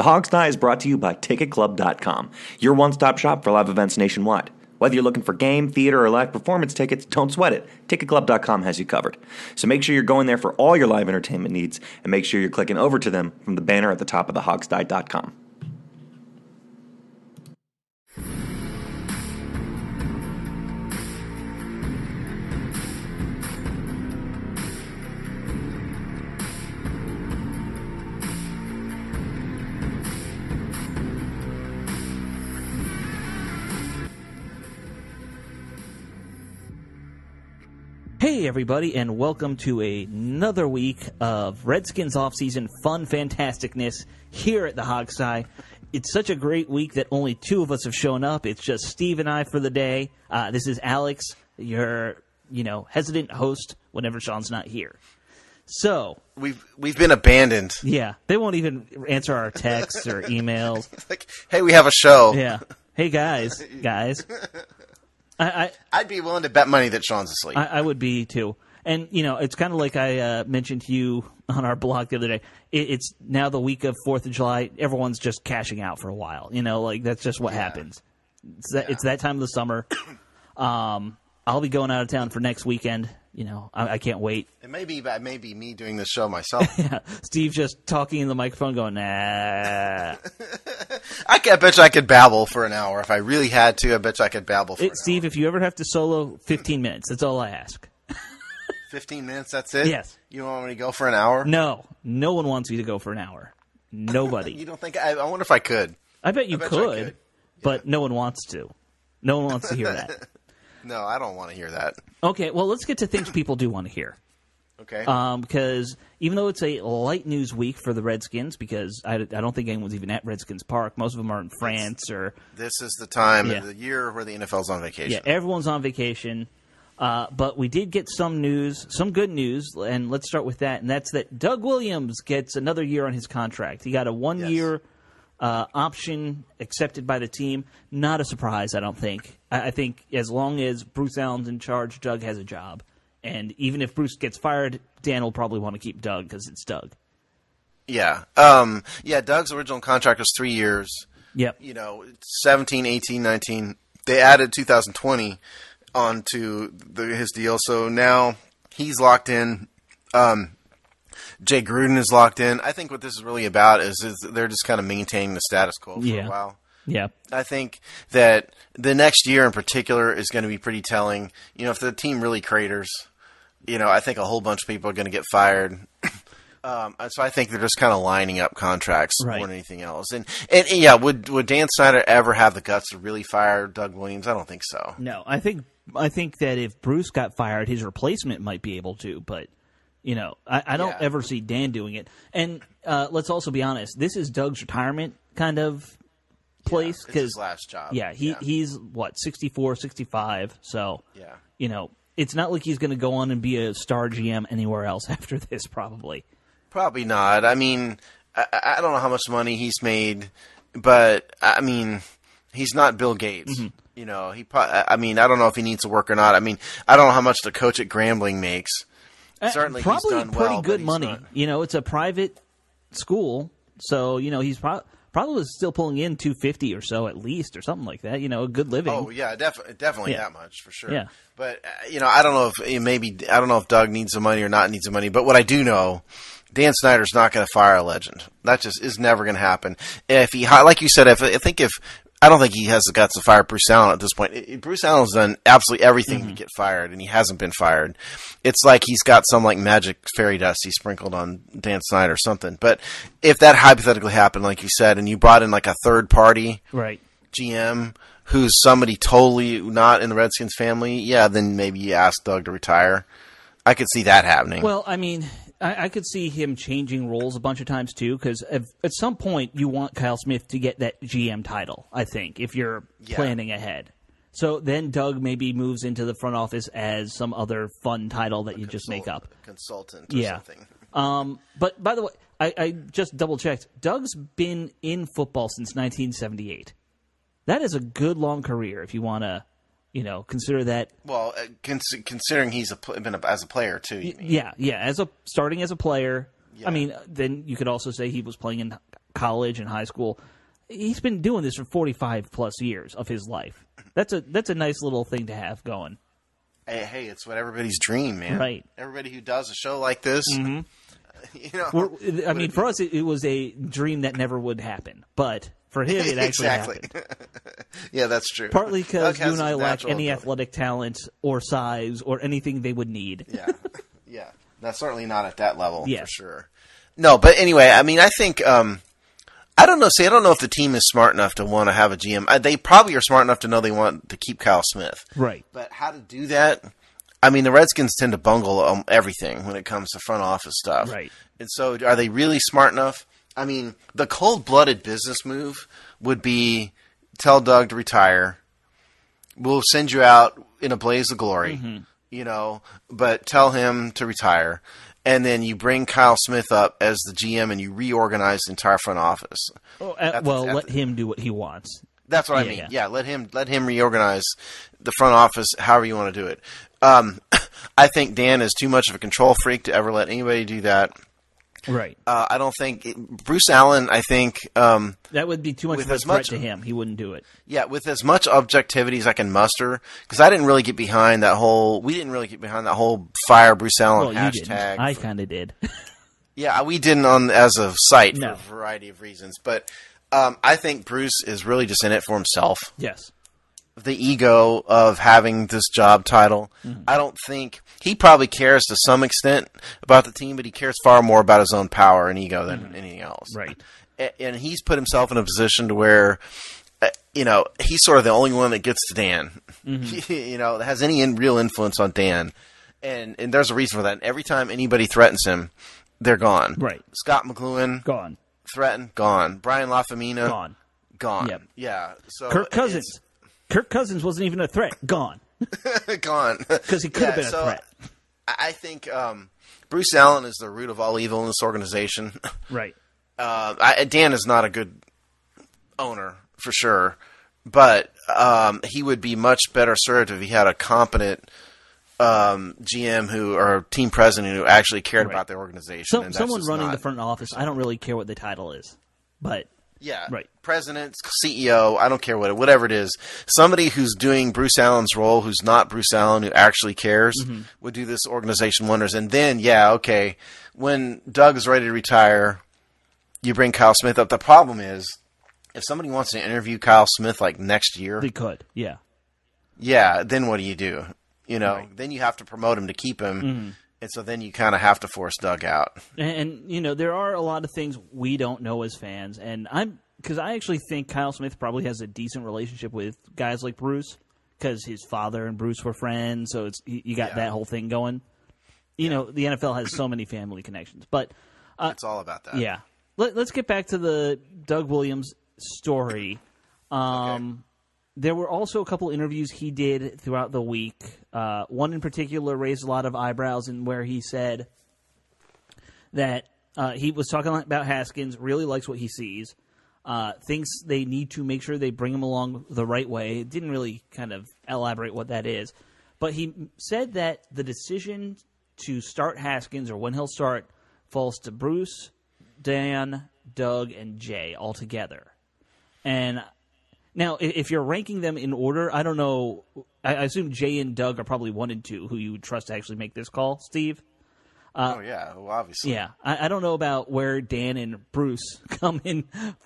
The Hog Sty is brought to you by TicketClub.com, your one stop shop for live events nationwide. Whether you're looking for game, theater, or live performance tickets, don't sweat it. TicketClub.com has you covered. So make sure you're going there for all your live entertainment needs, and make sure you're clicking over to them from the banner at the top of the thehogsty.com. Hey, everybody, and welcome to another week of Redskins offseason fun fantasticness here at the Hog Sty. It's such a great week that only two of us have shown up. It's just Steve and I for the day. Uh, this is Alex, your you know hesitant host whenever Sean's not here. So We've we've been abandoned. yeah, they won't even answer our texts or emails. Like, hey, we have a show. Yeah, hey guys, guys. I, I I'd be willing to bet money that Sean's asleep. I, I would be too. And you know, it's kind of like I uh, mentioned to you on our blog the other day. It, it's now the week of Fourth of July. Everyone's just cashing out for a while. You know, like that's just what happens. It's that, it's that time of the summer. Um, I'll be going out of town for next weekend. You know, I, I can't wait. it may be it may be me doing this show myself. Steve just talking in the microphone, going, "Nah." I, could, I bet you I could babble for an hour if I really had to. I bet you I could babble for It, Steve, if you ever have to solo, fifteen minutes. That's all I ask. Fifteen minutes. That's it. Yes. You want me to go for an hour? No, no one wants you to go for an hour. Nobody. You don't think? I, I wonder if I could. I bet you bet you could, could. but no one wants to. No one wants to hear that. No, I don't want to hear that. Okay, well, let's get to things people do want to hear. Okay. Um, because even though it's a light news week for the Redskins, because I, I don't think anyone's even at Redskins Park. Most of them are in France or this is the time Yeah. of the year where the NFL's on vacation. yeah, everyone's on vacation. Uh, but we did get some news, some good news, and let's start with that. And that's that Doug Williams gets another year on his contract. He got a one-year uh, option accepted by the team. Not a surprise, I don't think. I, I think as long as Bruce Allen's in charge, Doug has a job. And even if Bruce gets fired, Dan will probably want to keep Doug because it's Doug. Yeah. Um, yeah. Doug's original contract was three years. Yep. you know, 17, 18, 19. They added 2020 onto the, his deal, so now he's locked in. Um, Jay Gruden is locked in. I think what this is really about is, is they're just kind of maintaining the status quo for Yeah. a while. Yeah. I think that the next year in particular is going to be pretty telling. You know, if the team really craters, you know, I think a whole bunch of people are going to get fired. Um, so I think they're just kind of lining up contracts Right. more than anything else. And, and and yeah, would would Dan Snyder ever have the guts to really fire Doug Williams? I don't think so. No, I think I think that if Bruce got fired, his replacement might be able to, but you know, I, I don't Yeah. ever see Dan doing it. And uh, let's also be honest, this is Doug's retirement kind of place because his last job. yeah, he he's what 64, 65, so Yeah. you know, it's not like he's going to go on and be a star GM anywhere else after this, probably. Probably not. I mean, I, I don't know how much money he's made, but I mean, he's not Bill Gates. Mm-hmm. You know, he. I mean, I don't know if he needs to work or not. I mean, I don't know how much the coach at Grambling makes. Certainly, Uh, probably he's done pretty well, good money. not- You know, it's a private school, so you know he's pro- probably still pulling in two fifty or so at least, or something like that. You know, a good living. Oh yeah, definitely, definitely Yeah. that much for sure. Yeah. But uh, you know, I don't know if eh, maybe I don't know if Doug needs the money or not needs the money. But what I do know, Dan Snyder's not going to fire a legend. That just is never going to happen. If he, like you said, if I think if I don't think he has the guts to fire Bruce Allen at this point. Bruce Allen's done absolutely everything to mm-hmm. get fired, and he hasn't been fired. It's like he's got some like magic fairy dust he sprinkled on Dan Snyder or something. But if that hypothetically happened, like you said, and you brought in like a third party right. GM who's somebody totally not in the Redskins family, yeah, then maybe you ask Doug to retire. I could see that happening. Well, I mean, I, I could see him changing roles a bunch of times too, because at some point you want Kyle Smith to get that GM title. I think if you're Yeah. planning ahead. So then Doug maybe moves into the front office as some other fun title that you just make up. consultant or Yeah. something. Um, but by the way, I, I just double checked. Doug's been in football since 1978. That is a good long career if you want to, you know, consider that. Well, uh, cons- considering he's a, pl- been a, as a player too, you mean? Yeah, yeah. As a starting as a player, I mean, then you could also say he was playing in college and high school. He's been doing this for 45 plus years of his life. That's a that's a nice little thing to have going. Hey, hey, it's what everybody's dream, man. Right. Everybody who does a show like this, you know, We're, I mean, for us, it, it was a dream that never would happen, but for him, it actually exactly. happened. yeah, that's true. Partly because you and I lack any ability. athletic talent or size or anything they would need. Yeah, yeah, that's certainly not at that level Yeah. for sure. No, but anyway, I mean, I think um, I don't know. See, I don't know if the team is smart enough to want to have a GM. Uh, They probably are smart enough to know they want to keep Kyle Smith. Right. But how to do that? I mean, the Redskins tend to bungle um, everything when it comes to front office stuff. Right. And so, are they really smart enough? I mean, the cold blooded business move would be tell Doug to retire. We'll send you out in a blaze of glory, Mm-hmm. you know, but tell him to retire. And then you bring Kyle Smith up as the GM and you reorganize the entire front office. Oh, At the- well, let the- him do what he wants. That's what I mean. yeah. Yeah. let him let him reorganize the front office however you want to do it. Um, I think Dan is too much of a control freak to ever let anybody do that. Right. Uh, I don't think Bruce Allen. I think um, That would be too much of a threat much- to him. He wouldn't do it. yeah, with as much objectivity as I can muster, because I didn't really get behind that whole. We didn't really get behind that whole fire Bruce Allen Well, hashtag. I kind of did. Yeah, we didn't on as a site No. for a variety of reasons, but um, I think Bruce is really just in it for himself. yes. The ego of having this job title. Mm-hmm. I don't think he probably cares to some extent about the team, but he cares far more about his own power and ego than anything else. Mm-hmm. Right. And he's put himself in a position to where, uh, you know, he's sort of the only one that gets to Dan. Mm-hmm. you know, that has any in, real influence on Dan. And and there's a reason for that. And every time anybody threatens him, they're gone. Right. Scot McCloughan Gone. threatened, gone. Brian Lafemina Gone. gone. Yep. Yeah. So Kirk Cousins. Kirk Cousins wasn't even a threat. Gone. gone. Because he could have Yeah, been a threat. I I think um, Bruce Allen is the root of all evil in this organization. Right. Uh, I, Dan is not a good owner for sure, but um, he would be much better served if he had a competent um, GM who or team president who actually cared Right. about the organization. So, someone running the front office. I don't really care what the title is, but Yeah, Right. President, CEO, I don't care what, whatever it is. Somebody who's doing Bruce Allen's role, who's not Bruce Allen, who actually cares, Mm-hmm. would do this organization wonders. And then, yeah, okay, when Doug is ready to retire, you bring Kyle Smith up. The problem is, if somebody wants to interview Kyle Smith like next year, they could. Yeah. yeah, then what do you do? You know, Right. Mm-hmm. then you have to promote him to keep him, and so then you kind of have to force Doug out. And, and you know there are a lot of things we don't know as fans, and I'm because I actually think Kyle Smith probably has a decent relationship with guys like Bruce because his father and Bruce were friends, so it's you got Yeah. that whole thing going. You know, the NFL has so many family connections, but it's all about that. yeah. Let, let's get back to the Doug Williams story. Um, There were also a couple interviews he did throughout the week. Uh, one in particular raised a lot of eyebrows, in where he said that uh, he was talking about Haskins, really likes what he sees, uh, thinks they need to make sure they bring him along the right way. Didn't really kind of elaborate what that is, but he said that the decision to start Haskins or when he'll start falls to Bruce, Dan, Doug, and Jay all together. And now, if you're ranking them in order, I don't know. I I assume Jay and Doug are probably one and two who you would trust to actually make this call, Steve. Uh, oh yeah, well, obviously. Yeah, I, I don't know about where Dan and Bruce come in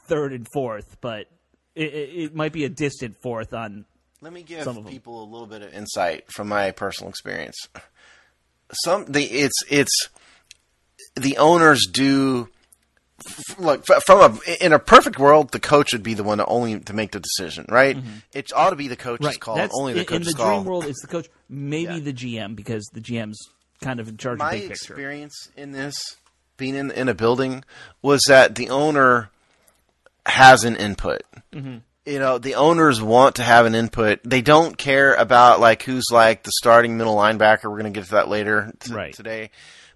third and fourth, but it, it, it might be a distant fourth on. Let me give Some of 'em. people a little bit of insight from my personal experience. Some the it's it's the owners do look from a in a perfect world the coach would be the one to only to make the decision right it ought to be the coach's Mm-hmm. Right, call that's only the in, in the call dream world. It's the coach, maybe Yeah. the GM because the GM's kind of in charge my of big picture. experience in this being in in a building was that the owner has an input. Mm-hmm. You know, the owners want to have an input. They don't care about like who's like the starting middle linebacker. We're going to get to that later t- Right. today.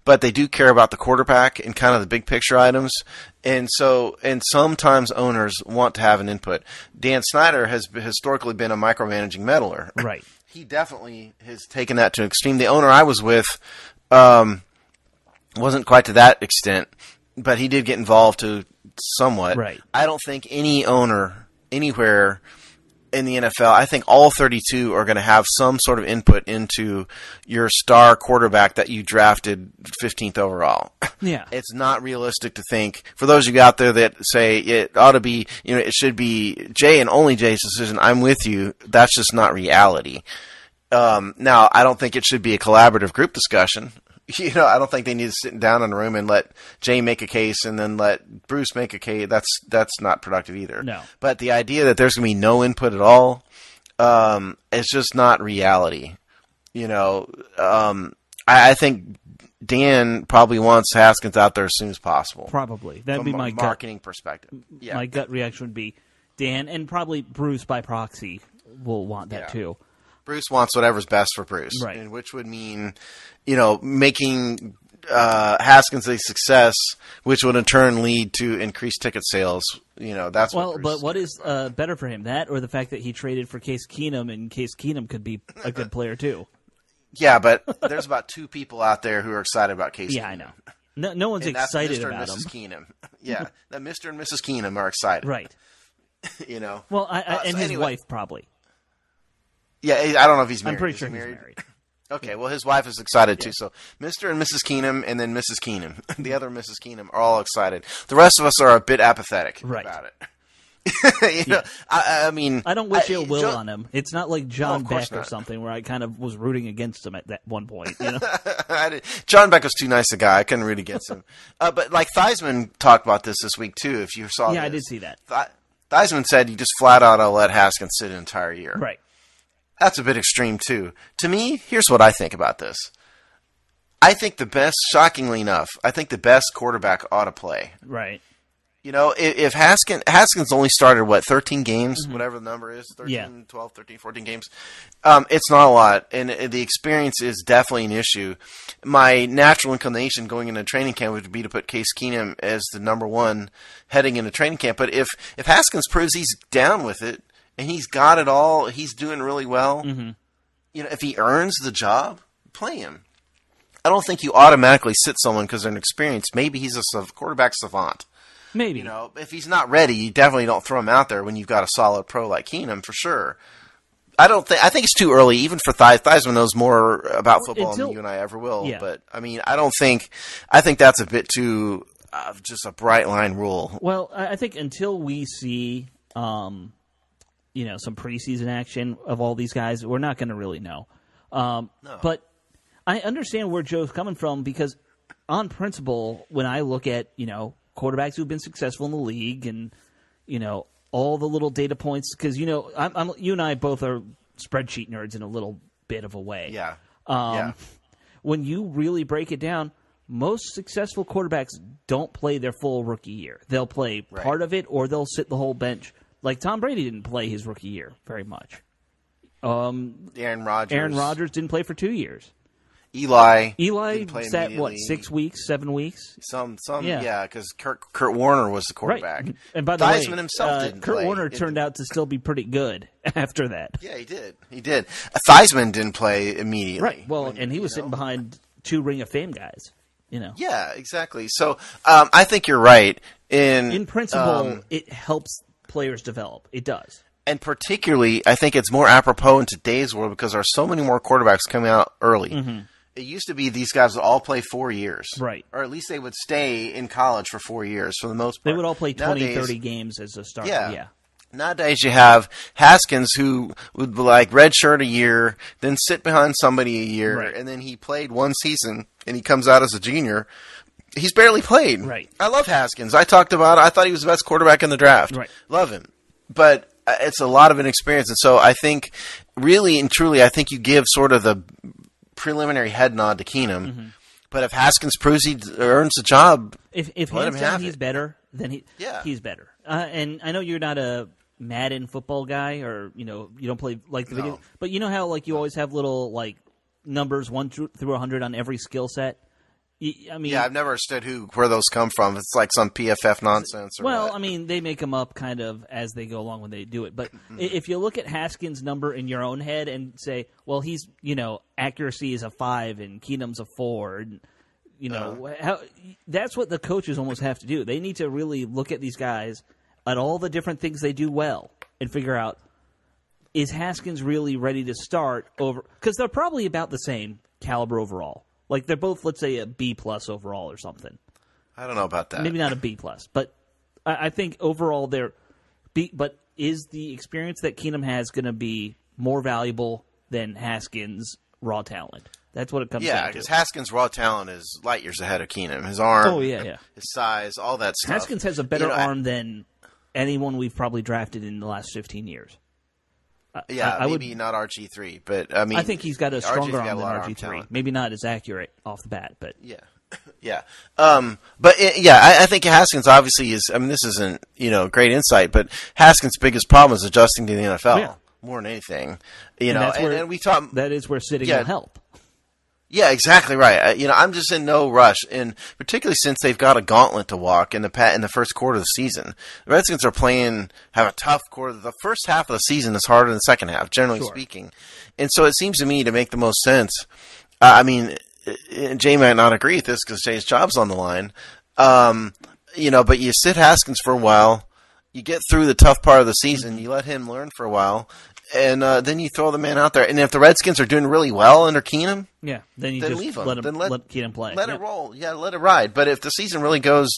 But they do care about the quarterback and kind of the big picture items. And so, and sometimes owners want to have an input. Dan Snyder has historically been a micromanaging meddler Right. he definitely has taken that to an extreme. The owner I was with, um, wasn't quite to that extent, but he did get involved to somewhat. Right. I don't think any owner anywhere in the NFL, I think all 32 are going to have some sort of input into your star quarterback that you drafted 15th overall. Yeah. It's not realistic to think, for those of you out there that say it ought to be, you know, it should be Jay and only Jay's decision, I'm with you. That's just not reality. Um, now, I don't think it should be a collaborative group discussion. You know, I don't think they need to sit down in a room and let Jay make a case and then let Bruce make a case. That's that's not productive either. No. But the idea that there's going to be no input at all, um, it's just not reality. You know, um, I, I think Dan probably wants Haskins out there as soon as possible. Probably that'd be my gut. marketing perspective. Yeah. My gut reaction would be Dan, and probably Bruce by proxy will want that Yeah. too. Bruce wants whatever's best for Bruce, Right. and which would mean, you know, making uh, Haskins a success, which would in turn lead to increased ticket sales. You know, that's Well, what but what is uh, better for him, that or the fact that he traded for Case Keenum, and Case Keenum could be a good player too? yeah, but there's about two people out there who are excited about Case. Yeah, I know. No, no one's And excited Mr. about and Mrs. him. Keenum. Yeah, that Mr. and Mrs. Keenum are excited. Right. You know. Well, I, I, Uh, and so his anyway. wife probably. Yeah, I don't know if he's married. I'm pretty Is sure he's married? married. Okay, well, his wife is excited too. So, Mr. and Mrs. Keenum, and then Mrs. Keenum, the other Mrs. Keenum, are all excited. The rest of us are a bit apathetic Right. about it. you know, I, I mean, I don't wish ill will John- on him. It's not like John Beck or something where I kind of was rooting against him at that one point. You know? I John Beck was too nice a guy. I couldn't root against him. Uh, but like Theismann talked about this this week too. If you saw, yeah, I did see that. Th- Theismann said you just flat out I'll let Haskins sit an entire year. Right. That's a bit extreme too. To me, here's what I think about this. I think the best, shockingly enough, I think the best quarterback ought to play. Right. You know, if, if Haskins Haskins only started what 13 games, whatever the number is, 13, Mm-hmm. Yeah. 12, 13, 14 games. Um, it's not a lot, and the experience is definitely an issue. My natural inclination going into training camp would be to put Case Keenum as the number one heading into training camp. But if if Haskins proves he's down with it and he's got it all, he's doing really well. Mm-hmm. You know, if he earns the job, play him. I don't think you automatically sit someone because they're inexperienced. Maybe he's a quarterback savant. Maybe. You know, if he's not ready, you definitely don't throw him out there when you've got a solid pro like Keenum for sure. I don't think. I think it's too early, even for. Theismann knows more about football until- than you and I ever will. Yeah. But I mean, I don't think. I think that's a bit too uh, just a bright line rule. Well, I I think until we see, um, you know, some preseason action of all these guys, we're not going to really know. Um, But I understand where Joe's coming from because, on principle, when I look at you know quarterbacks who've been successful in the league and you know all the little data points, because you know I'm, I'm you and I both are spreadsheet nerds in a little bit of a way. Yeah. Um, yeah. when you really break it down, most successful quarterbacks don't play their full rookie year. They'll play Right. part of it or they'll sit the whole bench. Like Tom Brady didn't play his rookie year very much. Um, Aaron Rodgers. Aaron Rodgers didn't play for two years. Eli. Eli sat what six weeks, seven weeks. Some, some, Yeah. yeah, because Kurt, Kurt Warner was the quarterback. Right. And by the Theismann way, himself uh, didn't Kurt play. Warner Didn't- turned out to still be pretty good after that. Yeah, he did. He did. Theismann didn't play immediately. Right. Well, When- and he was you sitting know? behind two Ring of Fame guys. You know. Yeah, exactly. So um, I think you're right. In In principle, um, it helps players develop. It does. and particularly, I think it's more apropos in today's world because there are so many more quarterbacks coming out early. It used to be these guys would all play four years, Mm-hmm. Right. Or at least they would stay in college for four years for the most part. They would all play 20, Nowadays- 30 games as a starter. Yeah. yeah. Nowadays, you have Haskins who would be like redshirt a year, then sit behind somebody a year, Right. and then he played one season, and he comes out as a junior. He's barely played. Right. I love Haskins. I talked about. it. I thought he was the best quarterback in the draft. Right. Love him, but uh, it's a lot of inexperience, and so I think, really and truly, I think you give sort of the preliminary head nod to Keenum. Mm-hmm. But if Haskins proves he earns the job, If if Let hands him down have he's it. better, then he Yeah. he's better. Uh, and I know you're not a Madden football guy, or you know you don't play like the video, but you know how like you always have little like numbers one through through hundred on every skill set. I mean, yeah, I've never understood who where those come from. It's like some PFF nonsense. Or Well, what. I mean, they make them up kind of as they go along when they do it. But if you look at Haskins' number in your own head and say, well, he's, you know, accuracy is a five and Keenum's a four, and You know, Uh-huh. how, that's what the coaches almost have to do. They need to really look at these guys at all the different things they do well and figure out is Haskins really ready to start over because they're probably about the same caliber overall. Like they're both, let's say, a B plus overall or something. I don't know about that. Maybe not a B plus, but I, I think overall they're B. But is the experience that Keenum has going to be more valuable than Haskins' raw talent? That's what it comes Yeah, down to. because Haskins' raw talent is light years ahead of Keenum. His arm, Oh, yeah, yeah. his size, all that stuff. Haskins has a better You know, I- arm than anyone we've probably drafted in the last fifteen years. Yeah, I- I would- maybe not RG three, but I mean, I think he's got a stronger got a arm than RG three. Maybe not as accurate off the bat, but Yeah, yeah. Um, but it, yeah, I, I think Haskins obviously is. I mean, this isn't you know great insight, but Haskins' biggest problem is adjusting to the NFL Yeah. more than anything. You And know, and, where- and we talk. that is where sitting Yeah. will help. Yeah, exactly right. You know, I'm just in no rush, and particularly since they've got a gauntlet to walk in the pat in the first quarter of the season. The Redskins are playing have a tough quarter. The first half of the season is harder than the second half, generally Sure. speaking, and so it seems to me to make the most sense. Uh, I mean, Jay might not agree with this because Jay's job's on the line. Um, you know, but you sit Haskins for a while. You get through the tough part of the season. You let him learn for a while, and uh, then you throw the man out there. And if the Redskins are doing really well under Keenum, Yeah, then you then just leave him. let him then let, let, Keenum play. Let Yeah. it roll. Yeah, let it ride. But if the season really goes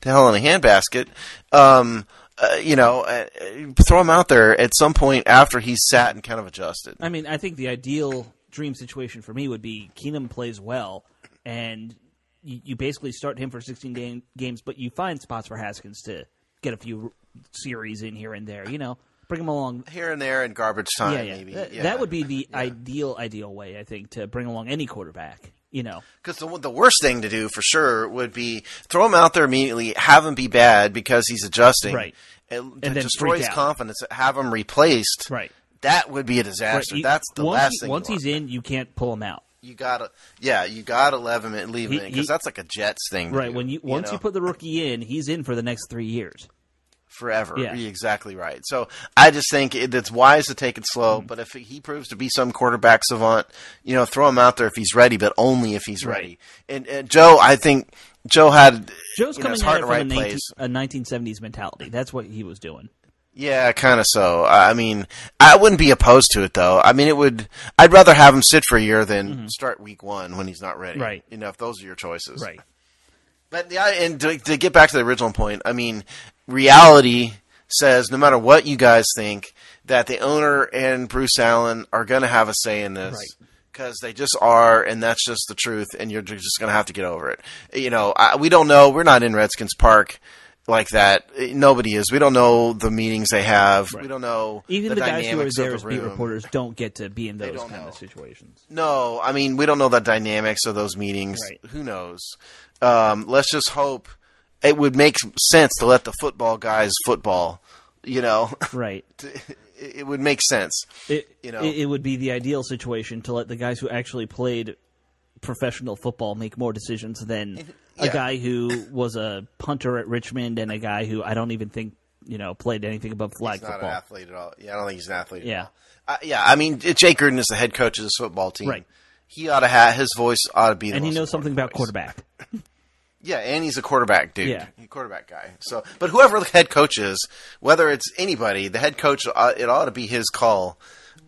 to hell in a handbasket, um, uh, you know, uh, uh, throw him out there at some point after he's sat and kind of adjusted. I mean, I think the ideal dream situation for me would be Keenum plays well, and you, you basically start him for 16 game, games, but you find spots for Haskins to get a few series in here and there. You know, bring him along. Here and there in garbage time, yeah, yeah. maybe. That, yeah. that would be the ideal, ideal way, I think, to bring along any quarterback. You know, Because the, the worst thing to do for sure would be throw him out there immediately, have him be bad because he's adjusting, Right. And, And then destroy his out. confidence, have him replaced. right. That would be a Right, disaster. you- That's the last he- thing. Once he's in, you can't pull him out. you gotta, yeah, you gotta let him and leave him because that's like a Jets thing. Right. do, When you once know? you put the rookie in, he's in for the next three years. Forever. Yeah. Exactly right. So I just think it, it's wise to take it Mm-hmm. slow. But if he proves to be some quarterback savant, you know, throw him out there if he's ready, but only if he's Right. ready. And, and Joe, I think Joe had Joe's you know, coming his at it in from the a, 19, place. a 1970s mentality. That's what he was doing. Yeah, kind of so. I mean, I wouldn't be opposed to it though. I mean, it would. I'd rather have him sit for a year than start week one when he's not ready. Mm-hmm. Right. You know, if those are your choices. Right. But yeah, and to, to get back to the original point, I mean, reality says no matter what you guys think, that the owner and Bruce Allen are going to have a say in this. Right. Because they just are, and that's just the truth, and you're just going to have to get over it. You know, I, we don't know. We're not in Redskins Park like that. Nobody is. We don't know the meetings they have. We don't know Even the, the, guys who are there as the beat reporters don't get to be in those kind know. of situations. No, I mean we don't know the dynamics of those meetings. Right. Who knows? Um, let's just hope it would make sense to let the football guys football. You know, Right. it, would make sense. It, You know. it, would be the ideal situation to let the guys who actually played professional football make more decisions than a guy who was a punter at Richmond and a guy who I don't even think you know played anything above flag He's not football. an athlete at all. Yeah, I don't think he's an athlete. Yeah. At all. Uh, yeah. I mean, Jay Gruden is the head coach of this football team. Right. He ought to have his voice ought to be. The And he knows something about voice. quarterback. Yeah, and he's a quarterback dude. Yeah. He's a quarterback guy. So, but whoever the head coach is, whether it's anybody, the head coach, uh, it ought to be his call.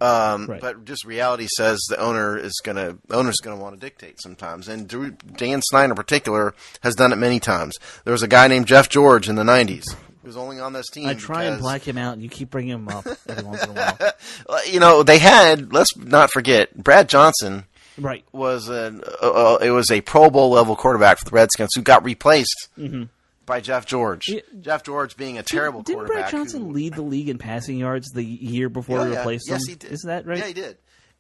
Um, Right. But just reality says the owner is gonna owner's gonna want to dictate sometimes, and Dan Snyder in particular has done it many times. There was a guy named Jeff George in the '90s who was only on this team. I try and black him out, and you keep bringing him up every once in a while. You know, they had. Let's not forget Brad Johnson Right. was an uh, uh, it was a Pro Bowl level quarterback for the Redskins who got replaced by Jeff George. Yeah. Jeff George being a terrible Didn't quarterback. Brad Johnson who- lead the league in passing yards the year before Oh, he yeah. replaced yes, him? he did. Isn't that right? Yeah, he did.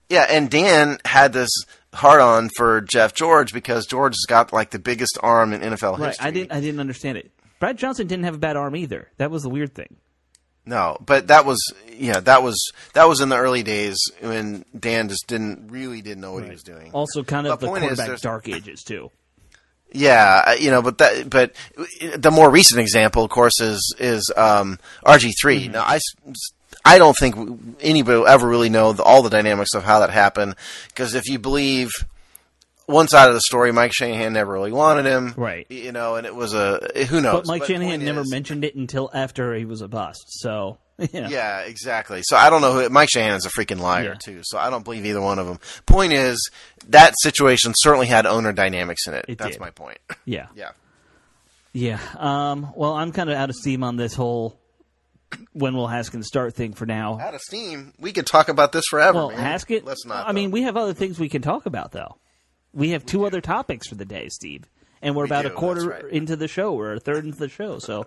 Yeah, and Dan had this hard on for Jeff George because George has got like the biggest arm in NFL Right. history. I didn't. I didn't understand it. Brad Johnson didn't have a bad arm either. That was the weird thing. No, but that was yeah, that was that was in the early days when Dan just didn't really didn't know what he was doing. Also, kind of The the quarterback dark ages too. Yeah, uh, you know, but that, but the more recent example, of course, is is um, RG 3 Now, I I don't think anybody will ever really know the, all the dynamics of how that happened because if you believe one side of the story, Mike Shanahan never really wanted him, Right. You know, and it was a who knows. But Mike Shanahan never is- mentioned it until after he was a bust. So yeah, Yeah, exactly. So I don't know who Mike Shanahan's a freaking liar Yeah. too. So I don't believe either one of them. Point is that situation certainly had owner dynamics in it. It That's did. my point. yeah, yeah. yeah. Um, well, I'm kind of out of steam on this whole when will Haskins start thing for now. Out of steam. We could talk about this forever. Well, man. Haskett. Let's not. I mean, we have other things we can talk about though. We have two other topics for the day, Steve, and we're We about do, a quarter right. into the show. We're a third into the show, so.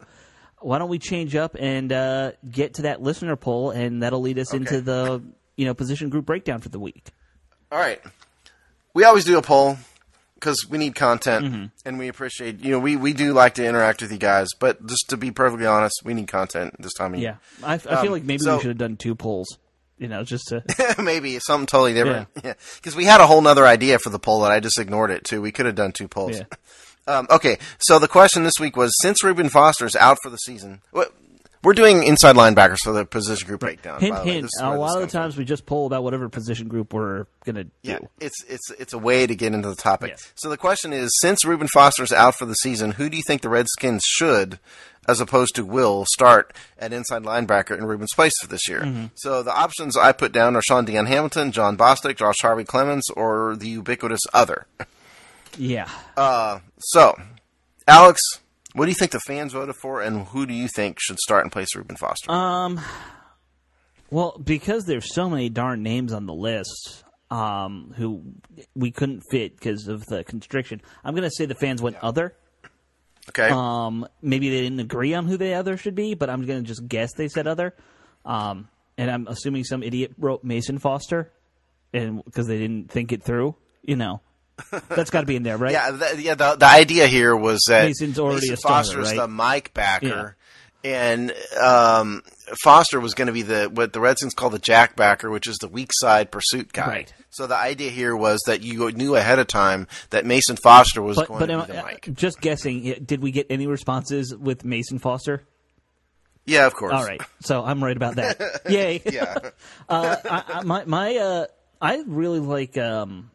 Why don't we change up and uh, get to that listener poll, and that'll lead us into the you know position group breakdown for the week. All right. We always do a poll because we need content Mm-hmm. and we appreciate. You know, we we do like to interact with you guys, but just to be perfectly honest, we need content this time of Yeah, year. I, I feel Um, like maybe so- we should have done two polls. You know, just to Maybe something totally different. Yeah, because we had a whole nother idea for the poll that I just ignored it too. We could have done two polls. Yeah. Um, okay, so the question this week was: since Reuben Foster's out for the season, what, we're doing inside linebackers for the position group breakdown. hint by the hint. A lot of the comes from. times we just poll about whatever position group we're gonna do. Yeah, it's it's it's a way to get into the topic. So the question is: since Reuben Foster's out for the season, who do you think the Redskins should, as opposed to will, start at inside linebacker in Reuben's place for this year? Mm-hmm. So the options I put down are Shaun Dion Hamilton, Jon Bostic, Josh Harvey Clemens, or the ubiquitous other. Yeah. So, Alex, what do you think the fans voted for, and who do you think should start in place of Reuben Foster? Um. Well, because there's so many darn names on the list, um, who we couldn't fit because of the constriction. I'm gonna say the fans went other. okay, Um, maybe they didn't agree on who the other should be, but I'm gonna just guess they said other. Um, and I'm assuming some idiot wrote Mason Foster, and because they didn't think it through, you know, that's got to be in there, right? Yeah, the, yeah. The, the idea here was that Mason's already Mason a starter, Foster is right? the Mike backer, and um, Foster was going to be the what the Redskins call the Jack backer, which is the weak side pursuit guy. Right. So the idea here was that you knew ahead of time that Mason Foster was But going but to be the I- Mike. just guessing, did we get any responses with Mason Foster? Yeah, of course. All right, so I'm right about that. Yay! Yeah. uh, I, I, my my uh, I really like um,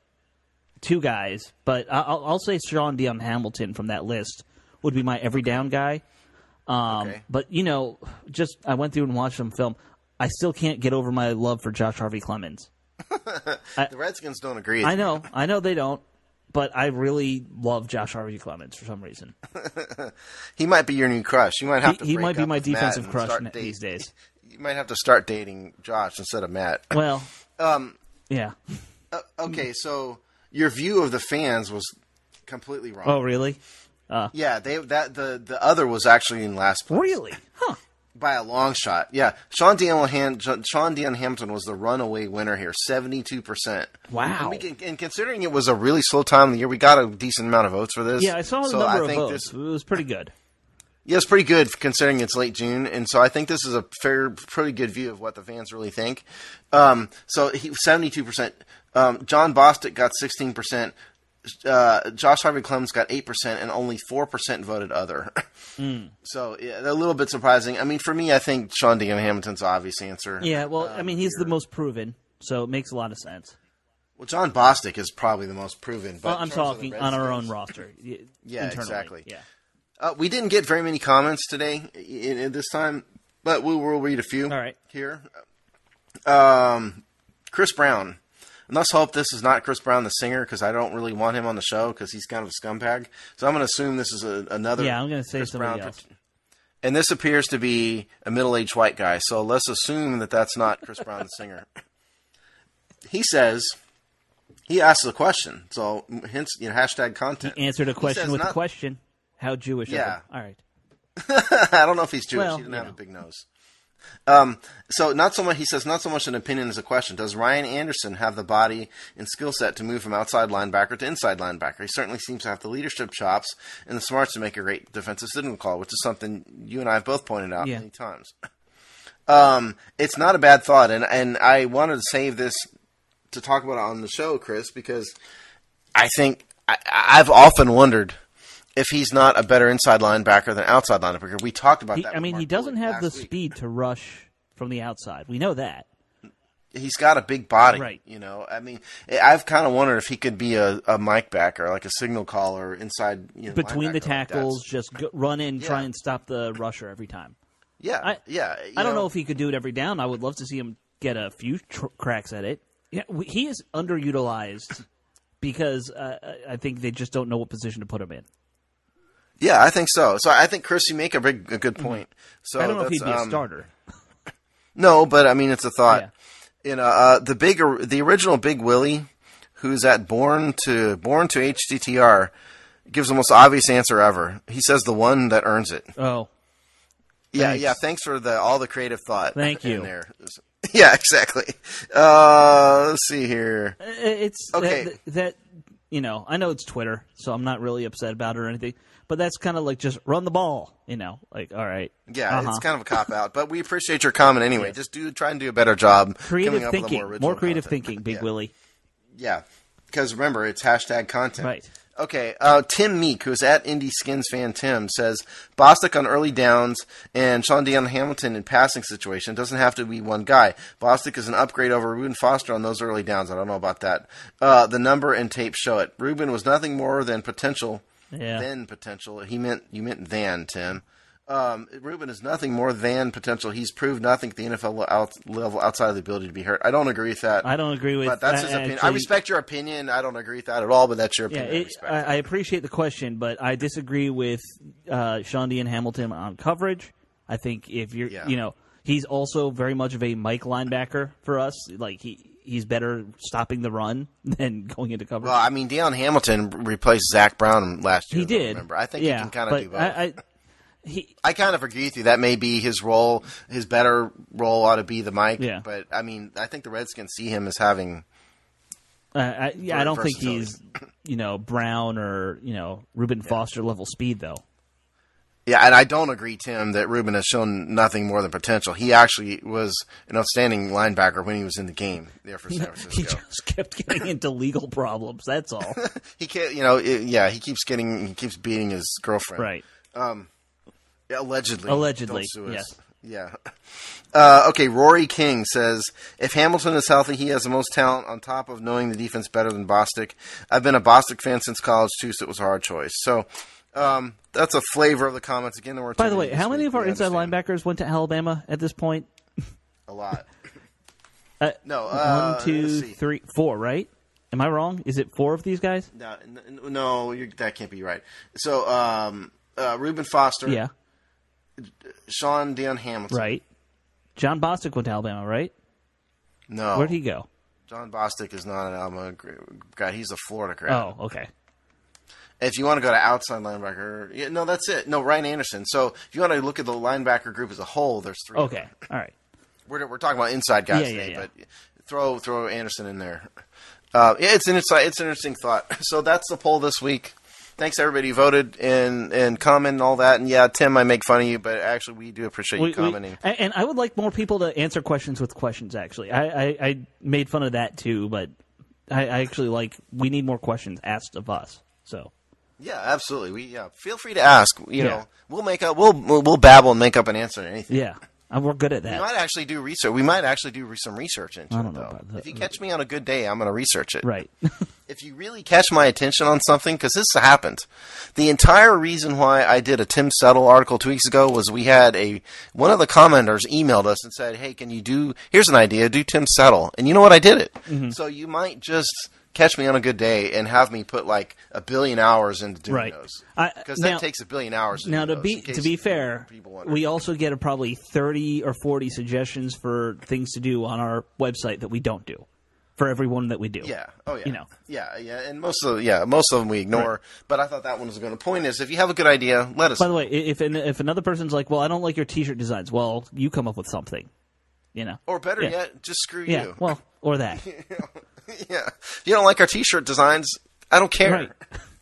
two guys, but I- I'll, I'll say Shaun Dion Hamilton from that list would be my every down guy. Um, Okay. But you know, just I went through and watched some film. I still can't get over my love for Josh Harvey Clemens. the Redskins don't agree. I know, I know they don't, but I really love Josh Harvey Clemens for some reason. He might be your new crush. You might have He, to. he might be my defensive crush start n- these days. You might have to start dating Josh instead of Matt. Well, Um, yeah. uh, okay, so your view of the fans was completely wrong. Oh, really? Yeah, they that the the other was actually in last place Really? Huh. by a long shot. Yeah, Sean Dion Han, Sean Dion Hampton was the runaway winner here, seventy two percent. Wow. And, we can, and considering it was a really slow time of the year, we got a decent amount of votes for this. Yeah, I saw the so number I of think votes. This, It was pretty good. yeah, it's pretty good considering it's late June, and so I think this is a fair, pretty good view of what the fans really think. Um, so seventy-two percent. Um, Jon Bostic got sixteen percent. Uh, Josh Harvey Clemens got eight percent, and only four percent voted other. Hmm. So yeah, a little bit surprising. I mean, for me, I think Shaun Dion Hamilton's obvious answer. Yeah, well, I mean, he's the most proven, so it makes a lot of sense. Well, Jon Bostic is probably the most proven. But Well, I'm terms of the talking on our own roster. Yeah, internally. exactly. Yeah. Uh, we didn't get very many comments today in, in this time, but we will read a few. All right. Here, um, Chris Brown. And let's hope this is not Chris Brown, the singer, because I don't really want him on the show because he's kind of a scumbag. So I'm going to assume this is a, another. Yeah, I'm gonna say Chris somebody Brown else. And this appears to be a middle-aged white guy. So let's assume that that's not Chris Brown, the singer. He says he asks a question. So hence, you know, hashtag content. He answered a question with a question. How Jewish? Yeah. All right. I don't know if he's Jewish. Well, he didn't have know. a big nose. Um, so not so much. He says not so much an opinion as a question. Does Ryan Anderson have the body and skill set to move from outside linebacker to inside linebacker? He certainly seems to have the leadership chops and the smarts to make a great defensive signal call, which is something you and I have both pointed out Yeah. many times. Um, it's not a bad thought, and and I wanted to save this to talk about it on the show, Chris, because I think I, I've often wondered. If he's not a better inside linebacker than outside linebacker, we talked about He, that. I mean, he doesn't Bullock have the week. speed to rush from the outside. We know that. he's got a big body, Right. You know, I mean, I've kind of wondered if he could be a, a mic backer, like a signal caller inside you know, Between the linebacker like tackles, just go, run in, try and stop the rusher every time. yeah, I, yeah. I don't know if he could do it every down. I would love to see him get a few tr- cracks at it. Yeah, we, he is underutilized because uh, I think they just don't know what position to put him in. Yeah, I think so. So I think Chris, you make a big, a good point. So Mm-hmm. I don't know if he'd be a um, starter. No, but I mean, it's a thought. Yeah. You know, uh, the big, the original Big Willie, who's at Born to Born to HTTR, gives the most obvious answer ever. He says the one that earns it. Oh, Yeah, Thanks. yeah. Thanks for the all the creative thought. Thank you. there. Yeah, exactly. Uh, let's see here. Uh, it's Okay. that, that you know. I know it's Twitter, so I'm not really upset about it or anything. But that's kind of like just run the ball, you know. Like, all right, Yeah, Uh-huh. it's kind of a cop out, but we appreciate your comment anyway. Just do try and do a better job. creative coming up with a thinking, more, more, creative content. thinking, Big Yeah. Willie. Yeah, because remember it's hashtag content. Right. Okay, uh, Tim Meek, who's at Indie Skins fan Tim, says Bostic on early downs and Shaun Dion Hamilton in passing situation doesn't have to be one guy. Bostic is an upgrade over Reuben Foster on those early downs. I don't know about that. Uh, the number and tape show it. Reuben was nothing more than potential. Yeah. Than potential. He meant you meant than Tim. Um, Reuben is nothing more than potential. He's proved nothing at the NFL out, level outside of the ability to be hurt. I don't agree with that. I don't agree with. But that's his opinion. I respect your opinion. I don't agree with that at all, but that's your opinion. I it, respect I. I appreciate the question, but I disagree with uh, Shaun Dion Hamilton on coverage. I think if you're, Yeah. you know, he's also very much of a Mike linebacker for us. Like he he's better stopping the run than going into coverage. Well, I mean, Dion Hamilton replaced Zach Brown last year. he as I did. Remember, I think yeah, he can kind of do both. I, I, I, kind of agree with you. That may be his role. His better role ought to be the mic. Yeah. But I mean, I think the Redskins see him as having. uh, I, yeah, I don't think he's, you know, Brown or you know Reuben Foster level speed though. Yeah, and I don't agree, Tim, that Reuben has shown nothing more than potential. He actually was an outstanding linebacker when he was in the game there for San Francisco. He just kept getting into legal problems. That's all. he can't, you know, it- yeah, he keeps getting, he keeps beating his girlfriend. right. Yeah, allegedly. Allegedly, Don't sue us. yes. Yeah. Uh, okay, Rory King says if Hamilton is healthy, he has the most talent. On top of knowing the defense better than Bostic, I've been a Bostic fan since college too, so it was a hard choice. So um, that's a flavor of the comments. Again, there were By the way, how many of our inside linebackers went to Alabama at this point? A lot. Uh, No, uh, one, two, three, four. Right? Am I wrong? Is it four of these guys? No, no, that can't be right. So um, uh, Reuben Foster, Yeah. Shaun Dion Hamilton, Right. Jon Bostic went to Alabama, right? No, Where'd he go? Jon Bostic is not an Alabama guy. He's a Florida grad. Oh, okay. If you want to go to outside linebacker, yeah, no, that's it. No, Ryan Anderson. So if you want to look at the linebacker group as a whole, there's three. Okay. All right. We're, we're talking about inside guys Yeah, today, yeah. but throw throw Anderson in there. Uh, yeah, it's an insight. It's an interesting thought. So that's the poll this week. Thanks everybody who voted and and comment and all that. And yeah, Tim, I make fun of you, but actually we do appreciate We- you commenting. and and I would like more people to answer questions with questions. Actually, I, I, I made fun of that too, but I, I actually like we need more questions asked of us. So yeah, absolutely. We yeah, feel free to ask. You Yeah. know, we'll make up. We'll we'll, we'll babble and make up an answer to anything. yeah, and we're good at that. We might actually do research. We might actually do some research into I it, don't know though. If you catch me on a good day, I'm going to research it. Right. If you really catch my attention on something, because this happened, the entire reason why I did a Tim Settle article two weeks ago was we had a one of the commenters emailed us and said, "Hey, can you do? Here's an idea. Do Tim Settle." And you know what? I did it. Mm-hmm. So you might just catch me on a good day and have me put like a billion hours into doing Right. those because that takes a billion hours. To Now, to be to be fair, we also get a probably thirty or forty suggestions for things to do on our website that we don't do for everyone that we do. Yeah. Oh yeah. You know. Yeah, yeah, and most of yeah, most of them we ignore. But I thought that one was going to. Point is, if you have a good idea, let us. By the way, if if another person's like, "Well, I don't like your T-shirt designs," well, you come up with something. You know. or better Yeah. yet, just screw Yeah. you. Well, or that. yeah. If you don't like our T-shirt designs, I don't care. Right.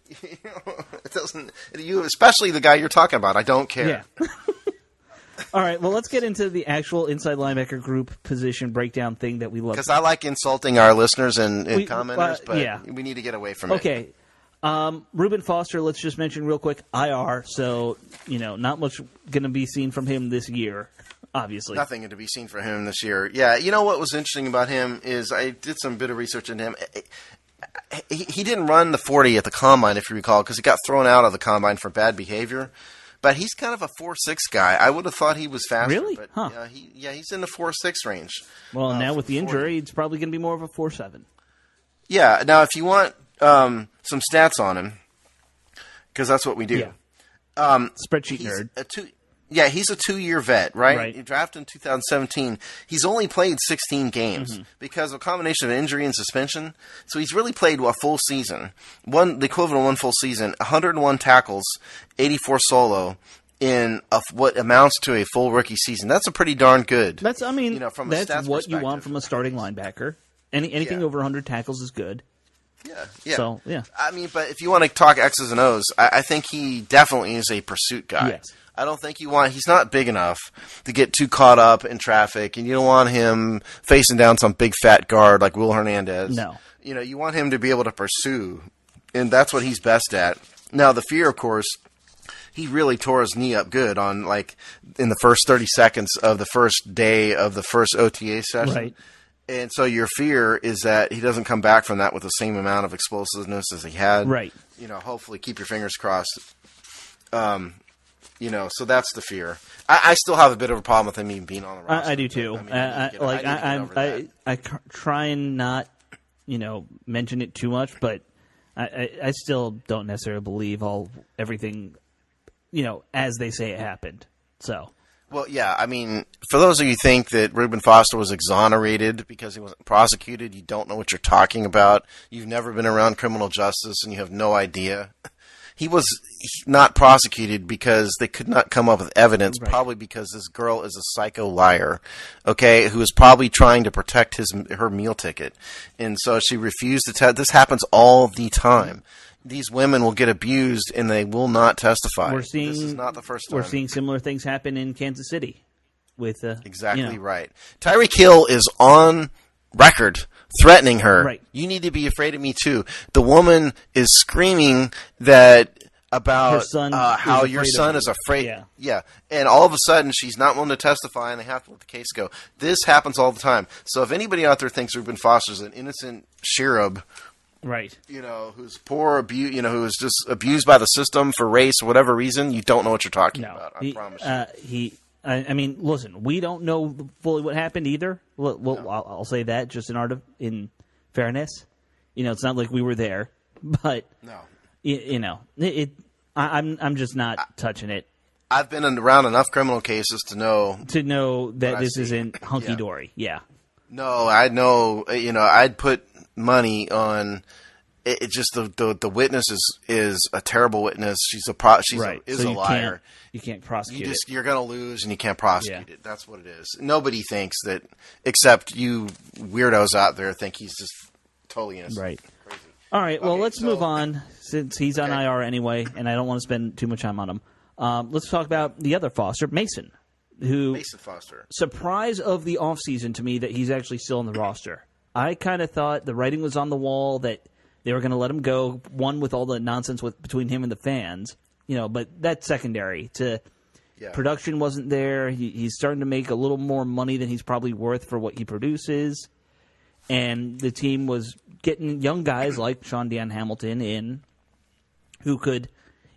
it doesn't. You, especially the guy you're talking about, I don't care. Yeah. All right. Well, let's get into the actual inside linebacker group position breakdown thing that we love. Because I like insulting our listeners and, and We- commenters, uh, but yeah. we need to get away from it. Okay. Um, Reuben Foster, let's just mention real quick, IR. So you know, not much going to be seen from him this year. Obviously, Nothing to be seen for him this year. Yeah, you know what was interesting about him is I did some bit of research into him. He, he didn't run the 40 at the combine, if you recall, because he got thrown out of the combine for bad behavior. But he's kind of a four six guy. I would have thought he was faster. Really? But, Huh. yeah, he, yeah, he's in the four six range. Well, uh, now with the 40. injury, it's probably going to be more of a four seven. Yeah. Now, if you want um, some stats on him, because that's what we do. Yeah. Spreadsheet He's nerd. a two. Yeah, he's a two-year vet, right? Right. He drafted in 2017. He's only played 16 games Mm-hmm. because of a combination of injury and suspension. So he's really played a full season, one the equivalent of one full season, 101 tackles, 84 solo in a, what amounts to a full rookie season. That's a pretty darn good. That's I mean, you know, from a that's what you want from a starting linebacker. Any anything Yeah. over 100 tackles is good. Yeah, yeah. So yeah, I mean, but if you want to talk X's and O's, I, I think he definitely is a pursuit guy. Yes. I don't think you want. He's not big enough to get too caught up in traffic, and you don't want him facing down some big fat guard like Will Hernandez. No. you know, you want him to be able to pursue, and that's what he's best at. Now, the fear, of course, he really tore his knee up good on like in the first 30 seconds of the first day of the first OTA session. Right. And so your fear is that he doesn't come back from that with the same amount of explosiveness as he had. Right. You know, hopefully keep your fingers crossed. Um, you know, so that's the fear. I, I still have a bit of a problem with him even being on the roster. I, I do too. I mean, I, I need to I, get- like I I, I, that. I, I c- try and not, you know, mention it too much, but I, I, I still don't necessarily believe all everything, you know, as they say it happened. So Well, yeah, I mean, for those of you who think that Reuben Foster was exonerated because he wasn't prosecuted, you don't know what you're talking about. You've never been around criminal justice and you have no idea. He was not prosecuted because they could not come up with evidence, Right. probably because this girl is a psycho liar, okay, who is probably trying to protect his her meal ticket. And so she refused to tell. This happens all the time. These women will get abused and they will not testify. we're seeing this is not the first time. we're seeing similar things happen in Kansas City with uh, Exactly you know, right. Tyreek Hill is on record threatening her. Right. You need to be afraid of me too. The woman is screaming that about uh, how your son is afraid. Yeah. yeah. And all of a sudden she's not willing to testify and they have to let the case go. This happens all the time. So if anybody out there thinks Reuben Foster's an innocent cherub, Right. you know, who's poor, abu- you know, who is just abused by the system for race whatever reason, you don't know what you're talking No, about. I he, promise you. uh, he. I, I mean, listen, we don't know fully what happened either. Well, well I'll, I'll say that just in art of in fairness. You know, it's not like we were there, but no. you, you know, it. it I, I'm I'm just not touching it I've been around enough criminal cases to know to know that this isn't hunky dory. Yeah. No, I know. You know, I'd put money on. It, it just the, the the witness is is a terrible witness. She's a pro, she's right. a, is so a liar. can't you can't prosecute You just it. you're gonna lose and you can't prosecute Yeah. it. That's what it is. Nobody thinks that except you weirdos out there think he's just totally innocent. Right. Crazy. All right. Well, Okay, let's so- move on since he's on IR anyway, and I don't want to spend too much time on him. Um, let's talk about the other Foster, Mason, who Mason Foster. surprise of the offseason to me that he's actually still on the roster. I kind of thought the writing was on the wall that they were going to let him go. One with all the nonsense with between him and the fans, you know, but that's secondary to Yeah. production wasn't there. He, he's starting to make a little more money than he's probably worth for what he produces, and the team was getting young guys like Shaun Dion Hamilton in, who could,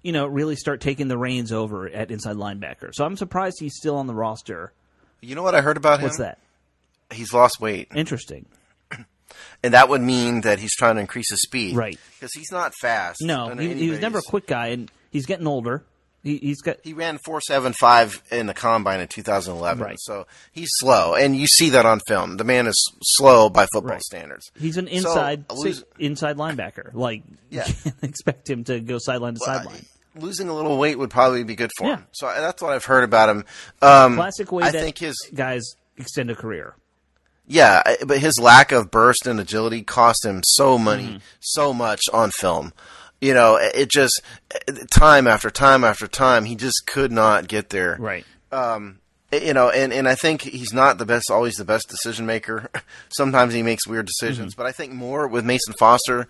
you know, really start taking the reins over at inside linebacker. So I'm surprised he's still on the roster. You know what I heard about him? What's that? He's lost weight, Interesting. and that would mean that he's trying to increase his speed, Right. Because he's not fast. No, he, he was never a quick guy, and he's getting older. He, he's got He ran four seven five in the combine in 2011, Right. so he's slow, and you see that on film. The man is slow by football Right. standards. he's an inside a lose- inside linebacker. Like Yeah. you can't expect him to go sideline to sideline. Losing a little weight would probably be good for Yeah. him. So that's what I've heard about him. Um, Classic way I that think his guys extend a career. yeah, but his lack of burst and agility cost him so money, Mm-hmm. so much on film. You know, it just time after time after time, he just could not get there. Right. you know, and, and I think he's not the best, always the best decision maker. Sometimes he makes weird decisions, Mm-hmm. but I think more with Mason Foster,